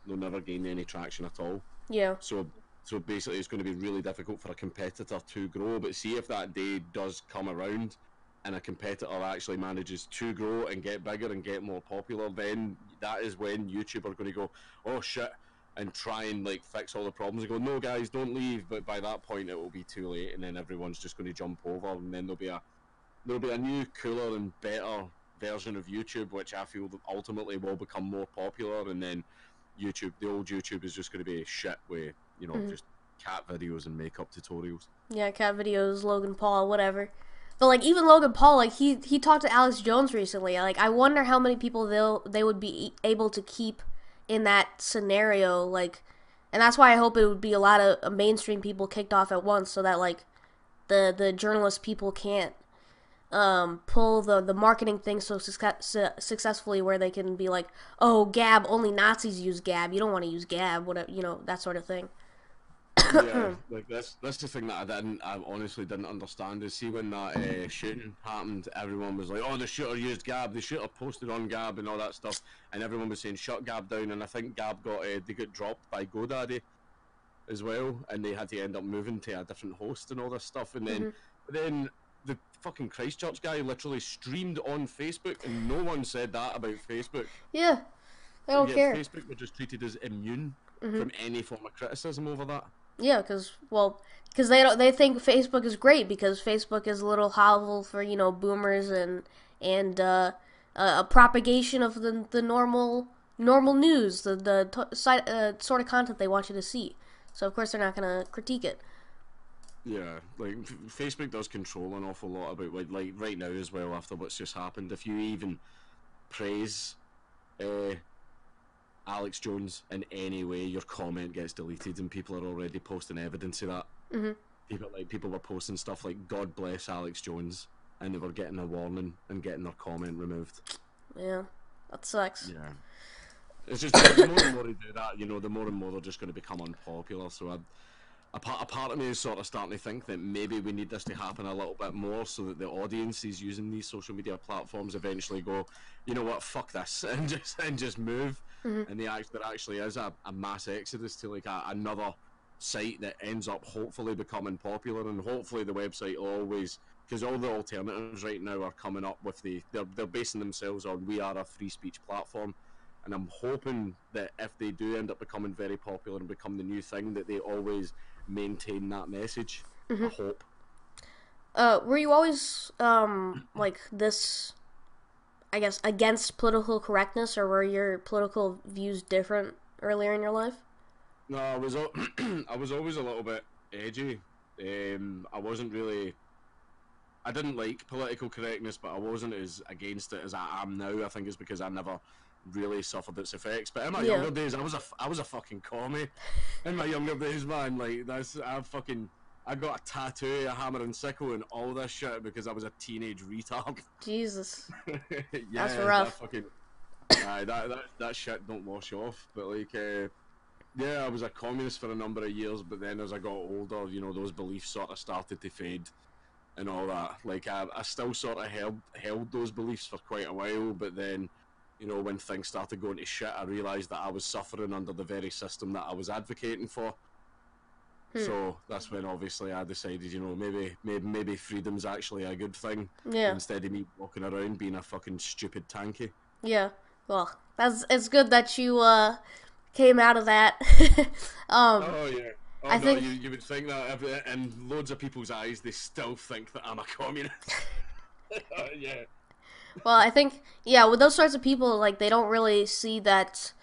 They'll never gain any traction at all. Yeah. So, so basically, it's going to be really difficult for a competitor to grow. But see if that day does come around, and a competitor actually manages to grow and get bigger and get more popular, then that is when YouTube are going to go, oh shit, and try and like fix all the problems and go, no guys, don't leave. But by that point, it will be too late, and then everyone's just going to jump over, and then there'll be a there'll be a new, cooler and better version of YouTube, which I feel ultimately will become more popular, and then YouTube, the old YouTube, is just going to be shit with you know Mhm. just cat videos and makeup tutorials. Yeah, cat videos, Logan Paul, whatever. But like even Logan Paul, like he he talked to Alex Jones recently. Like I wonder how many people they'll they would be able to keep in that scenario. Like, and that's why I hope it would be a lot of mainstream people kicked off at once, so that like the the journalist people can't um pull the the marketing thing so success, su- successfully where they can be like, oh Gab, only Nazis use Gab. You don't want to use Gab, whatever you know that sort of thing. Yeah, like that's that's the thing that I didn't, I honestly didn't understand. Is see when that uh, shooting happened, everyone was like, "Oh, the shooter used Gab. The shooter posted on Gab and all that stuff," and everyone was saying, "Shut Gab down." And I think Gab got uh, they got dropped by GoDaddy as well, and they had to end up moving to a different host and all this stuff. And then, Mhm. then the fucking Christchurch guy literally streamed on Facebook, and no one said that about Facebook. Yeah, I don't care. Facebook were just treated as immune Mhm. from any form of criticism over that. Yeah, because well, because they don't they think Facebook is great because Facebook is a little hovel for you know boomers and and uh, a propagation of the the normal normal news, the the side, uh, sort of content they want you to see. So of course they're not gonna critique it. Yeah, like Facebook does control an awful lot about like, like right now as well after what's just happened. If you even praise uh, Alex Jones in any way, your comment gets deleted, and people are already posting evidence of that. Mhm. People like people were posting stuff like "God bless Alex Jones," and they were getting a warning and getting their comment removed. Yeah, that sucks. Yeah. It's just the more and more they do that, you know, the more and more they're just going to become unpopular. So I, a part, a part of me is sort of starting to think that maybe we need this to happen a little bit more so that the audiences using these social media platforms eventually go, you know what, fuck this, and just and just move. Mm-hmm. And the act there actually is a, a mass exodus to like a, another site that ends up hopefully becoming popular, and hopefully the website will always because all the alternatives right now are coming up with the they're they're basing themselves on we are a free speech platform. And I'm hoping that if they do end up becoming very popular and become the new thing, that they always maintain that message. I hope. Uh, were you always um like this? I guess against political correctness, or were your political views different earlier in your life? No, I was I was always a little bit edgy. Um, I wasn't really. I didn't like political correctness, but I wasn't as against it as I am now. I think it's because I never really suffered its effects. But in my Yeah. younger days, I was a I was a fucking commie. In my younger days, man, like that's I fucking I got a tattoo, a hammer and sickle, and all this shit because I was a teenage retard. Jesus. yeah, That's that rough. fucking, aye, that, that that shit don't wash off. But like, uh, yeah, I was a communist for a number of years, but then as I got older, you know, those beliefs sort of started to fade, and all that. Like, I, I still sort of held held those beliefs for quite a while, but then, you know, when things started going to shit, I realised that I was suffering under the very system that I was advocating for. So that's when obviously I decided, you know, maybe maybe maybe freedom's actually a good thing Yeah. instead of me walking around being a fucking stupid tanky. Yeah. Well, that's it's good that you uh came out of that. um. Oh yeah. Oh I no, think- you, you would think that in loads of people's eyes, they still think that I'm a communist. Yeah. Well, I think yeah, with those sorts of people, like they don't really see that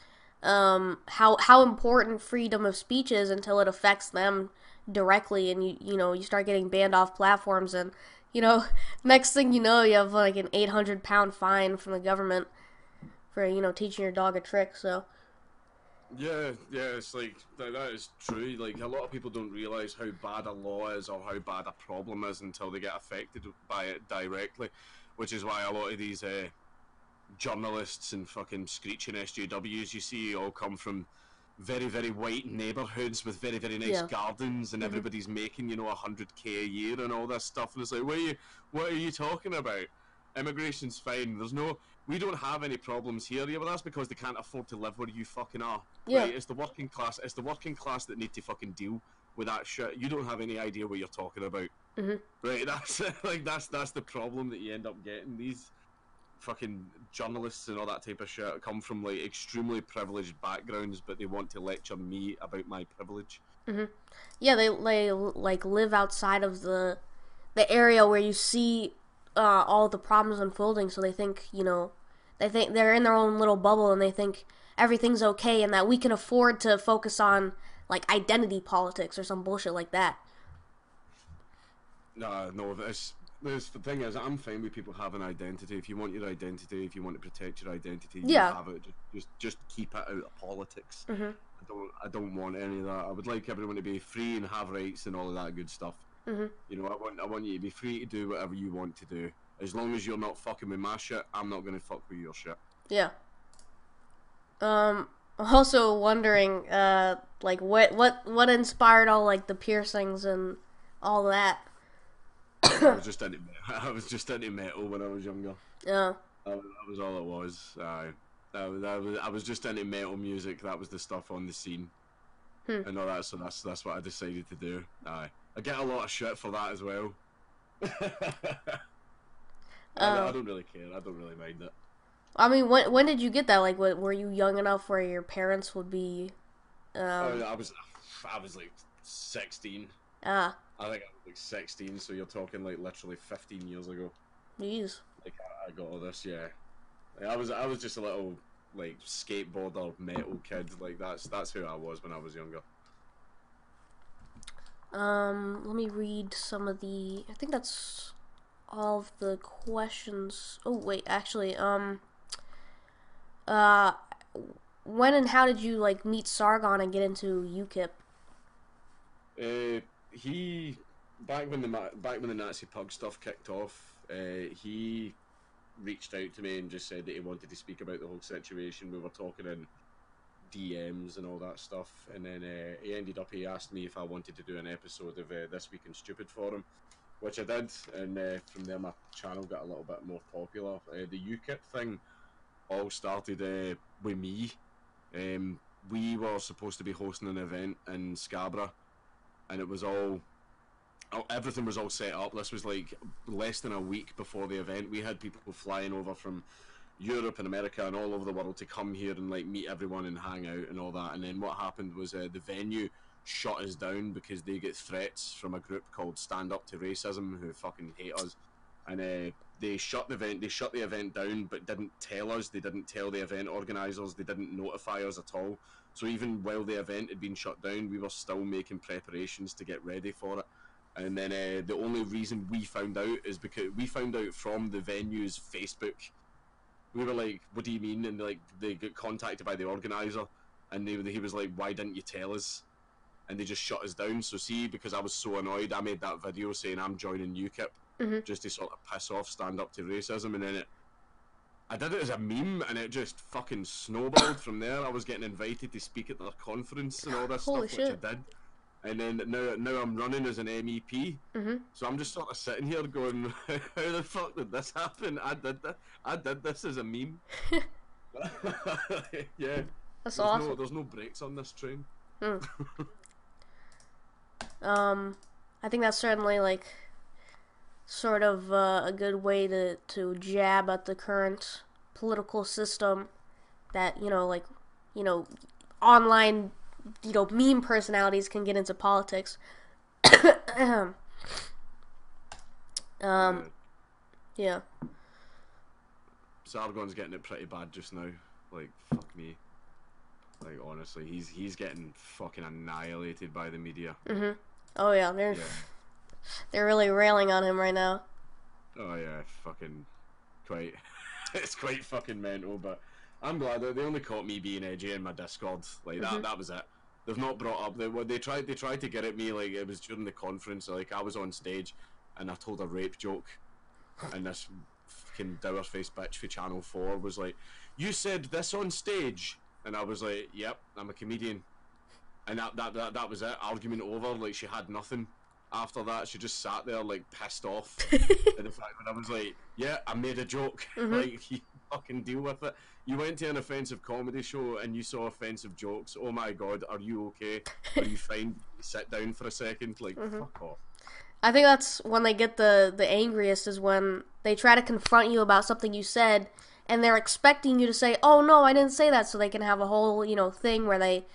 um, how how important freedom of speech is until it affects them directly, and you you know you start getting banned off platforms, and you know next thing you know you have like an eight hundred pound fine from the government for you know teaching your dog a trick. So Yeah, yeah, it's like that, that is true. Like a lot of people don't realize how bad a law is or how bad a problem is until they get affected by it directly, which is why a lot of these uh, journalists and fucking screeching SJWs you see all come from very very white neighborhoods with very very nice Yeah. gardens and everybody's making you know a hundred k a year and all this stuff. And it's like what are you what are you talking about? Immigration's fine. There's no we don't have any problems here yeah but that's because they can't afford to live where you fucking are. Yeah. right? It's the working class it's the working class that need to fucking deal with that shit you don't have any idea what you're talking about Mhm. right that's like that's that's the problem that you end up getting these fucking journalists and all that type of shit come from like extremely privileged backgrounds but they want to lecture me about my privilege yeah, they they like live outside of the the area where you see uh, all the problems unfolding. So they think you know they think they're in their own little bubble and they think everything's okay and that we can afford to focus on like identity politics or some bullshit like that. No, no, this, this the thing is, I'm fine with people having identity. If you want your identity, if you want to protect your identity, you Yeah. have it. Just, just, keep it out of politics. Mhm. I don't, I don't want any of that. I would like everyone to be free and have rights and all of that good stuff. Mhm. You know, I want, I want you to be free to do whatever you want to do. As long as you're not fucking with my shit, I'm not gonna fuck with your shit. Yeah. Um. Also wondering, uh, like what what what inspired all like the piercings and all that. I was just into, I was just into metal when I was younger. Yeah. That was, that was all it was. Aye. That was, that was, I was just into metal music. That was the stuff on the scene. Hmm. And all that, so that's that's what I decided to do. Aye. I get a lot of shit for that as well. I, don't- I Oh. don't really care. I don't really mind it. I mean, when when did you get that? Like, what, were you young enough where your parents would be? Um, I, I was I was like 16. ah, I think I was like 16. So you're talking like literally 15 years ago. jeez. Like I, I got all this. Yeah. Like, I was I was just a little like skateboarder metal kid. Like that's that's who I was when I was younger. Um, let me read some of the. I think that's all of the questions. Oh wait, actually, um, uh, when and how did you like meet Sargon and get into UKIP? Uh, he back when the back when the Nazi pug stuff kicked off, uh, he reached out to me and just said that he wanted to speak about the whole situation. We were talking in DMs and all that stuff. And then uh, he ended up, he asked me if I wanted to do an episode of uh, This Week in Stupid for him, which I did. And uh, from there, my channel got a little bit more popular. Uh, the UKIP thing all started uh, with me. Um, we were supposed to be hosting an event in Scarborough, and it was all. oh, Everything was all set up. This was like less than a week before the event. We had people flying over from Europe and America and all over the world to come here and like meet everyone and hang out and all that. And then what happened was uh, the venue shut us down because they get threats from a group called Stand Up to Racism who fucking hate us. And uh, they shut the event. They shut the event down, but didn't tell us. They didn't tell the event organisers. They didn't notify us at all. So even while the event had been shut down, we were still making preparations to get ready for it. And then uh, the only reason we found out is because we found out from the venue's Facebook we were like, "What do you mean?" And like they got contacted by the organizer, and they, he was like, "Why didn't you tell us?" And they just shut us down. So see, because I was so annoyed, I made that video saying I'm joining UKIP Mhm. just to sort of piss off, stand up to racism, and then it. I did it as a meme, and it just fucking snowballed from there. I was getting invited to speak at their conference and all this Holy stuff, which. I did. And then now, now I'm running as an MEP. Mhm. So I'm just sort of sitting here going, "How the fuck did this happen? I did that. I did this as a meme." yeah. That's There's awesome. no, there's no brakes on this train. Um, I think that's certainly like sort of uh, a good way to to jab at the current political system that you know like you know online you know meme personalities can get into politics. um, yeah. Sargon's getting it pretty bad just now. Like fuck me. Like honestly, he's he's getting fucking annihilated by the media. Mhm oh yeah, they're Yeah. They're really railing on him right now. Oh yeah, fucking quite. it's quite fucking mental, but I'm glad that they only caught me being edgy in my Discord. Like that, mm-hmm. that was it. They've not brought up. They, what they tried. They tried to get at me. Like it was during the conference. Like I was on stage, and I told a rape joke, and this fucking dour faced bitch for Channel Four was like, "You said this on stage," and I was like, "Yep, I'm a comedian." And that, that, that, that was it. Argument over. Like she had nothing. After that, she just sat there like pissed off. and the fact when I was like, "Yeah, I made a joke. Mm-hmm. like you fucking deal with it." You went to an offensive comedy show and you saw offensive jokes. Oh my god, are you okay? Are you fine? Sit down for a second. Like mm-hmm. fuck off. I think that's when they get the the angriest is when they try to confront you about something you said and they're expecting you to say, "Oh no, I didn't say that," so they can have a whole, you know, thing where they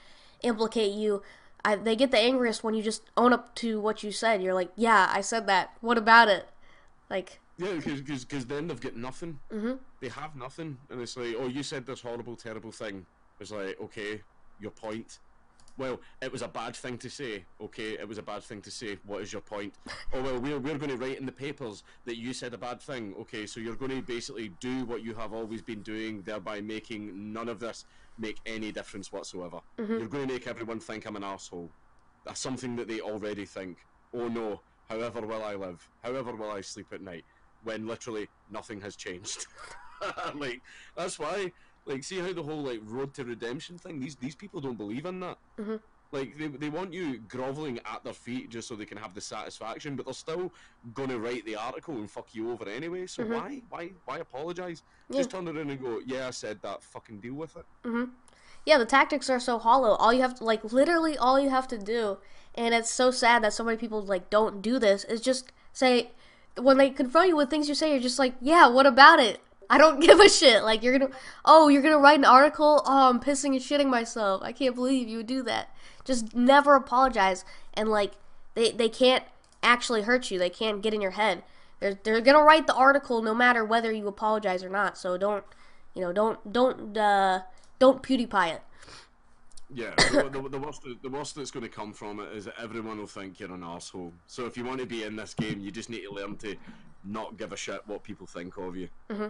implicate you. I, they get the angriest when you just own up to what you said. You're like, "Yeah, I said that. What about it?" Like, Yeah, because then they've got nothing. Mm-hmm. They have nothing, and it's like, oh, you said this horrible, terrible thing. It's like, okay, your point. Well, it was a bad thing to say. Okay, it was a bad thing to say. What is your point? oh well, we're we're going to write in the papers that you said a bad thing. Okay, so you're going to basically do what you have always been doing, thereby making none of this make any difference whatsoever. Mm-hmm. You're going to make everyone think I'm an asshole. That's something that they already think. Oh no, however will I live? However will I sleep at night? When literally nothing has changed. like that's why. Like, see how the whole like road to redemption thing. These these people don't believe in that. Mm-hmm. Like they, they want you groveling at their feet just so they can have the satisfaction, but they're still gonna write the article and fuck you over anyway. So mm-hmm. why why why apologize? Just turn around and go, yeah, I said that. Fucking deal with it. Mm-hmm. yeah, the tactics are so hollow. All you have to like literally all you have to do, and it's so sad that so many people like don't do this. Is just say when they confront you with things you say, you're just like, yeah, what about it? I don't give a shit. Like you're gonna, oh, you're gonna write an article. Oh, I'm pissing and shitting myself. I can't believe you would do that. Just never apologize, and like they they can't actually hurt you. They can't get in your head. They're they're gonna write the article no matter whether you apologize or not. So don't, you know, don't don't uh don't PewDiePie it. Yeah, the, the, the worst the worst that's going to come from it is that everyone will think you're an asshole. So if you want to be in this game, you just need to learn to not give a shit what people think of you. Mm-hmm.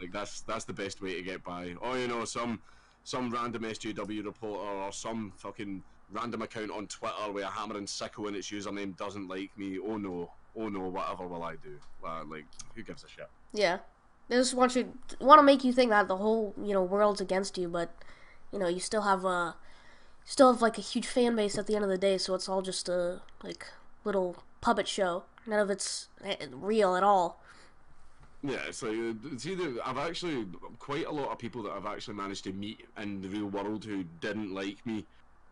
Like that's that's the best way to get by. Oh, you know, some some random SJW reporter or some fucking random account on Twitter with a hammer and sickle and its username doesn't like me. Oh no, oh no, whatever will I do? Uh, like, who gives a shit? Yeah, they just want you want to make you think that the whole you know world's against you, but you know, you still have a still have like a huge fan base at the end of the day. So it's all just a like little puppet show. None of it's eh, real at all. Yeah, it's like uh, see, I've actually quite a lot of people that I've actually managed to meet in the real world who didn't like me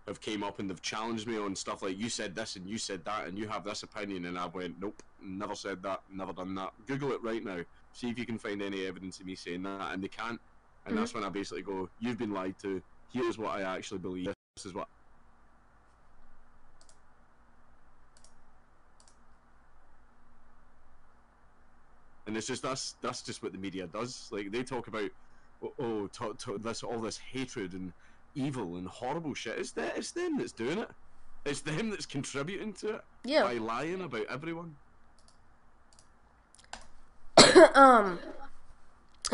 have came up and they've challenged me on stuff like you said this and you said that and you have this opinion and I went nope, never said that, never done that. Google it right now, see if you can find any evidence of me saying that, and they can't. And that's mm-hmm. when I basically go, you've been lied to. Here's what I actually believe. This is what and it's just that's that's just what the media does. Like they talk about oh, oh to, to this all this hatred and evil and horrible shit. It's that it's them that's doing it. It's them that's contributing to it Yeah. by lying about everyone. um,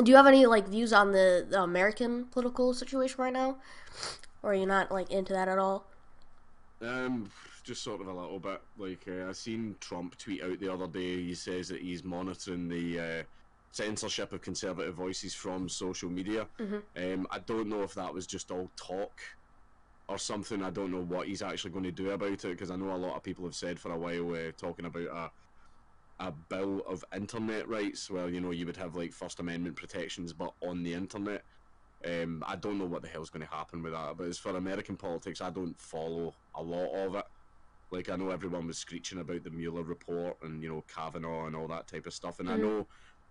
do you have any like views on the, the American political situation right now, or are you not like into that at all? Um, just sort of a little bit. Like uh, I seen Trump tweet out the other day. He says that he's monitoring the uh, censorship of conservative voices from social media. Um, I don't know if that was just all talk or something. I don't know what he's actually going to do about it because I know a lot of people have said for a while uh, talking about a a bill of internet rights Well, you know you would have like First Amendment protections but on the internet. Um, I don't know what the hell's going to happen with that, but as for American politics, I don't follow a lot of it. Like I know everyone was screeching about the Mueller report and you know Kavanaugh and all that type of stuff, and I know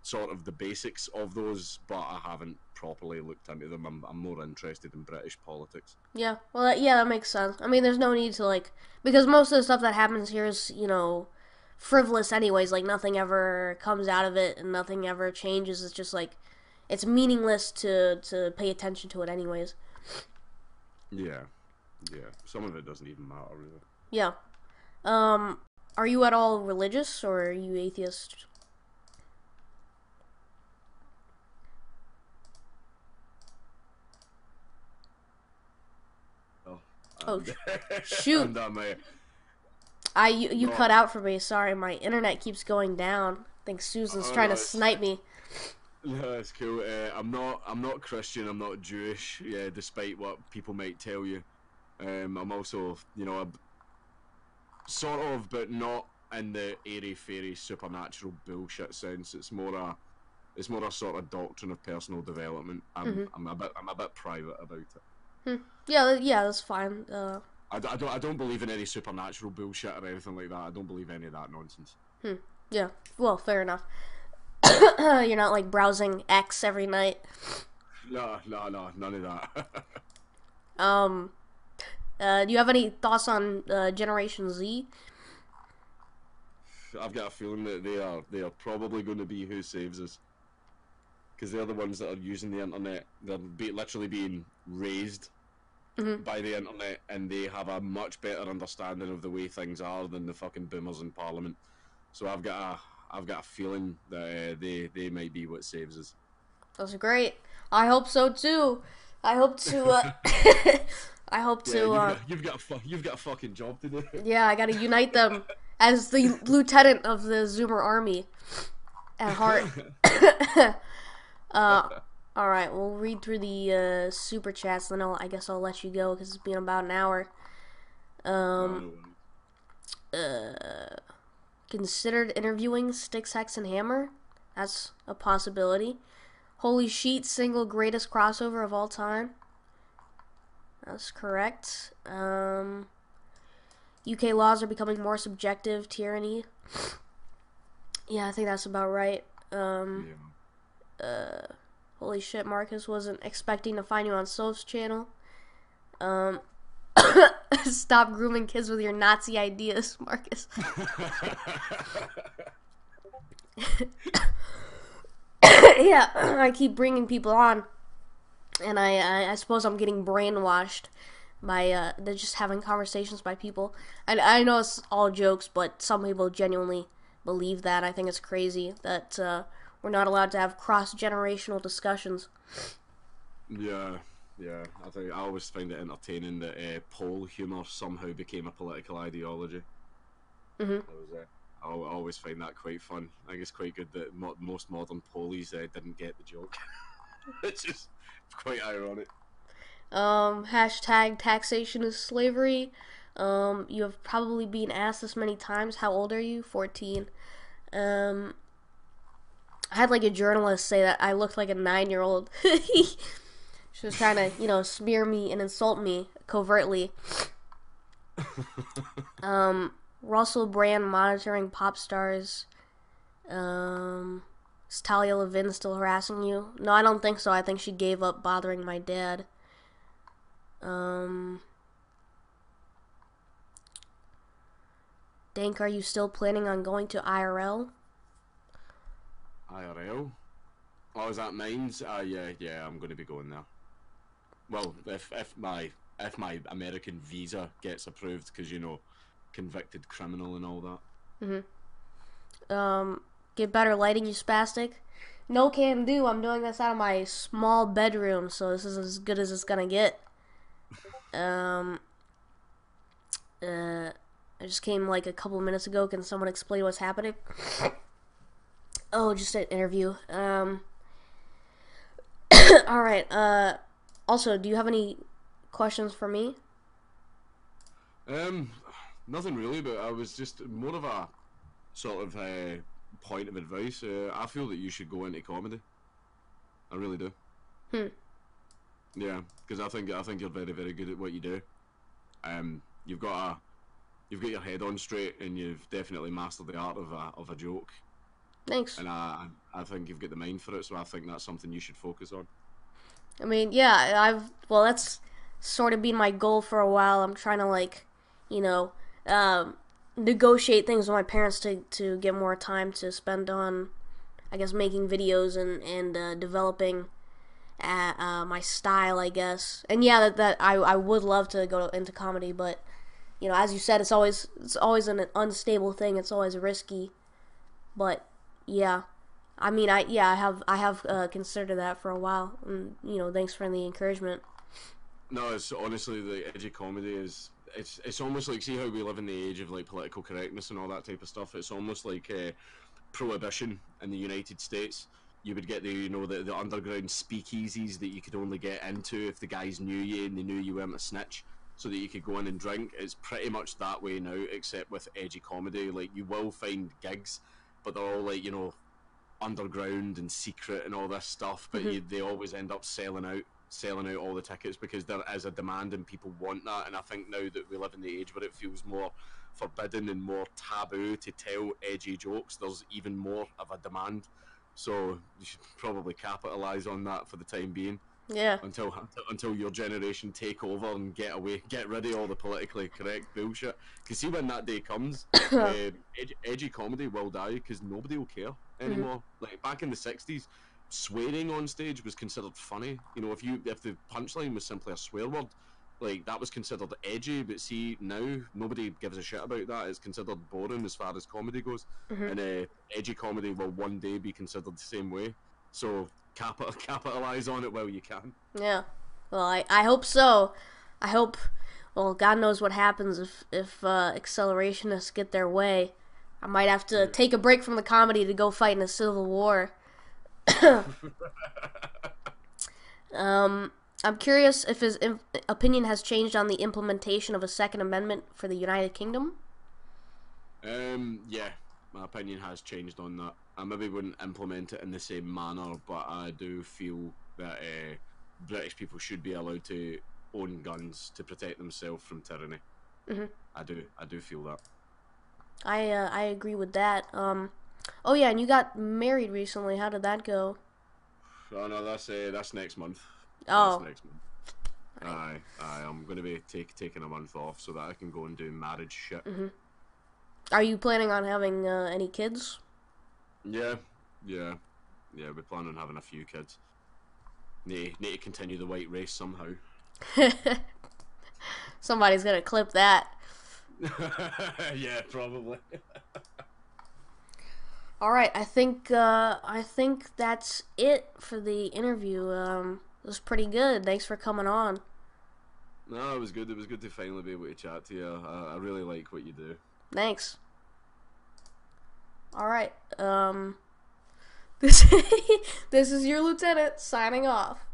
sort of the basics of those, but I haven't properly looked into them. I'm, I'm more interested in British politics. Yeah, well, that, yeah, that makes sense. I mean, there's no need to like because most of the stuff that happens here is you know frivolous anyways. Like nothing ever comes out of it, and nothing ever changes. It's just like it's meaningless to to pay attention to it anyways. Yeah, yeah. Some of it doesn't even matter really. Yeah. Um, are you at all religious or are you atheist? Oh, shoot. I'm. I you, you No. cut out for me. Sorry, my internet keeps going down. I think Susan's Oh, trying no, to snipe me. No, that's cool. Uh, I'm not. I'm not Christian. I'm not Jewish. Yeah, despite what people might tell you. Um, I'm also, you know, a, sort of, but not in the airy fairy supernatural bullshit sense. It's more a, it's more a sort of doctrine of personal development. I'm, Mm-hmm. I'm a bit, I'm a bit private about it. Yeah, yeah, that's fine. Uh, I, I don't, I don't believe in any supernatural bullshit or anything like that. I don't believe any of that nonsense. Hmm. yeah. Well, fair enough. You're not like browsing X every night. No, no, no, none of that. Um, uh, do you have any thoughts on uh, Generation Z? I've got a feeling that they are they are probably going to be who saves us because they're the ones that are using the internet. They're be, literally being raised by the internet, and they have a much better understanding of the way things are than the fucking boomers in Parliament. So I've got a I've got a feeling that uh, they they might be what saves us. That's great. I hope so too. I hope to. Uh, I hope Yeah, to. you've, uh, got, you've got a fu- you've got a fucking job to do. Yeah, I gotta unite them as the lieutenant of the Zoomer army at heart. uh, all right, we'll read through the uh, super chats, then I'll, I guess I'll let you go because it's been about an hour. Um, considered interviewing Styxhexenhammer. That's a possibility. Holy Sheet, single greatest crossover of all time. That's correct. Um, UK laws are becoming more subjective. Tyranny. Yeah, I think that's about right. Um, Yeah. Holy shit, Marcus wasn't expecting to find you on Soph's channel. Um, stop grooming kids with your Nazi ideas, Marcus. yeah, I keep bringing people on, and I, I, I suppose I'm getting brainwashed by uh, they're just having conversations by people. I, I know it's all jokes, but some people genuinely believe that. I think it's crazy that uh, we're not allowed to have cross generational discussions. Yeah, yeah. I think I always find it entertaining that uh, poll humor somehow became a political ideology. Mhm. I, was, uh, I always find that quite fun. I think it's quite good that mo- most modern polies uh, didn't get the joke. it's just quite ironic. Um, hashtag taxation is slavery. Um, you have probably been asked this many times. How old are you? 14. Um, I had like a journalist say that I looked like a nine year old. she was trying to, you know, smear me and insult me covertly. um, Russell Brand monitoring pop stars. Um, is Talia Lavin still harassing you? No, I don't think so. I think she gave up bothering my dad. Um, Dank, are you still planning on going to IRL? IRL? Oh, is that Minds? Uh, yeah, yeah, I'm going to be going there. Well, if if my if my American visa gets approved, because you know, convicted criminal and all that. Mm-hmm. Um, get better lighting, you spastic. No can do. I'm doing this out of my small bedroom, so this is as good as it's gonna get. Um. Uh, I just came like a couple minutes ago. Can someone explain what's happening? Oh, just an interview. Um. all right. Uh. Also, do you have any questions for me? Um, nothing really, but I was just more of a sort of uh, point of advice. Uh, I feel that you should go into comedy. I really do. Hmm. Yeah, because I think I think you're very very good at what you do. Um, you've got a you've got your head on straight, and you've definitely mastered the art of a of a joke. Thanks. And I I think you've got the mind for it, so I think that's something you should focus on. I mean, yeah, I've well, that's sort of been my goal for a while. I'm trying to like, you know, um, negotiate things with my parents to to get more time to spend on, I guess, making videos and and uh, developing uh, uh, my style, I guess. And yeah, that, that I I would love to go into comedy, but you know, as you said, it's always it's always an unstable thing. It's always risky, but yeah. I mean, I yeah, I have I have uh, considered that for a while, and you know, thanks for the encouragement. No, it's honestly the edgy comedy is it's it's almost like see how we live in the age of like political correctness and all that type of stuff. It's almost like uh, prohibition in the United States. You would get the you know the, the underground speakeasies that you could only get into if the guys knew you and they knew you weren't a snitch, so that you could go in and drink. It's pretty much that way now, except with edgy comedy. Like you will find gigs, but they're all like you know underground and secret and all this stuff. But mm-hmm. you, they always end up selling out selling out all the tickets because there is a demand and people want that. And I think now that we live in the age where it feels more forbidden and more taboo to tell edgy jokes, there's even more of a demand. So you should probably capitalize on that for the time being. Yeah. Until until your generation take over and get away, get rid of all the politically correct bullshit. Because see, when that day comes, uh, edgy, edgy, comedy will die because nobody will care anymore. Mm-hmm. Like back in the '60s, swearing on stage was considered funny. You know, if you if the punchline was simply a swear word, like that was considered edgy. But see now, nobody gives a shit about that. It's considered boring as far as comedy goes, mm-hmm. and uh, edgy comedy will one day be considered the same way. So capital capitalize on it while you can. Yeah. Well, I I hope so. I hope. Well, God knows what happens if if uh, accelerationists get their way. I might have to take a break from the comedy to go fight in a civil war. um, I'm curious if his opinion has changed on the implementation of a Second Amendment for the United Kingdom. Um, yeah, my opinion has changed on that. I maybe wouldn't implement it in the same manner, but I do feel that uh, British people should be allowed to own guns to protect themselves from tyranny. Mm-hmm. I do, I do feel that. I uh, I agree with that. Um, Oh yeah, and you got married recently. How did that go? Oh no, that's uh, that's next month. Oh. That's next month. Aye, aye. I'm going to be take, taking a month off so that I can go and do marriage shit. Mm-hmm. Are you planning on having uh, any kids? Yeah, yeah, yeah. We're planning on having a few kids. Need need to continue the white race somehow. Somebody's gonna clip that. yeah, probably. All right, I think uh, I think that's it for the interview. Um, it was pretty good. Thanks for coming on. No, it was good. It was good to finally be able to chat to you. I, I really like what you do. Thanks. All right. Um, this this is your lieutenant signing off.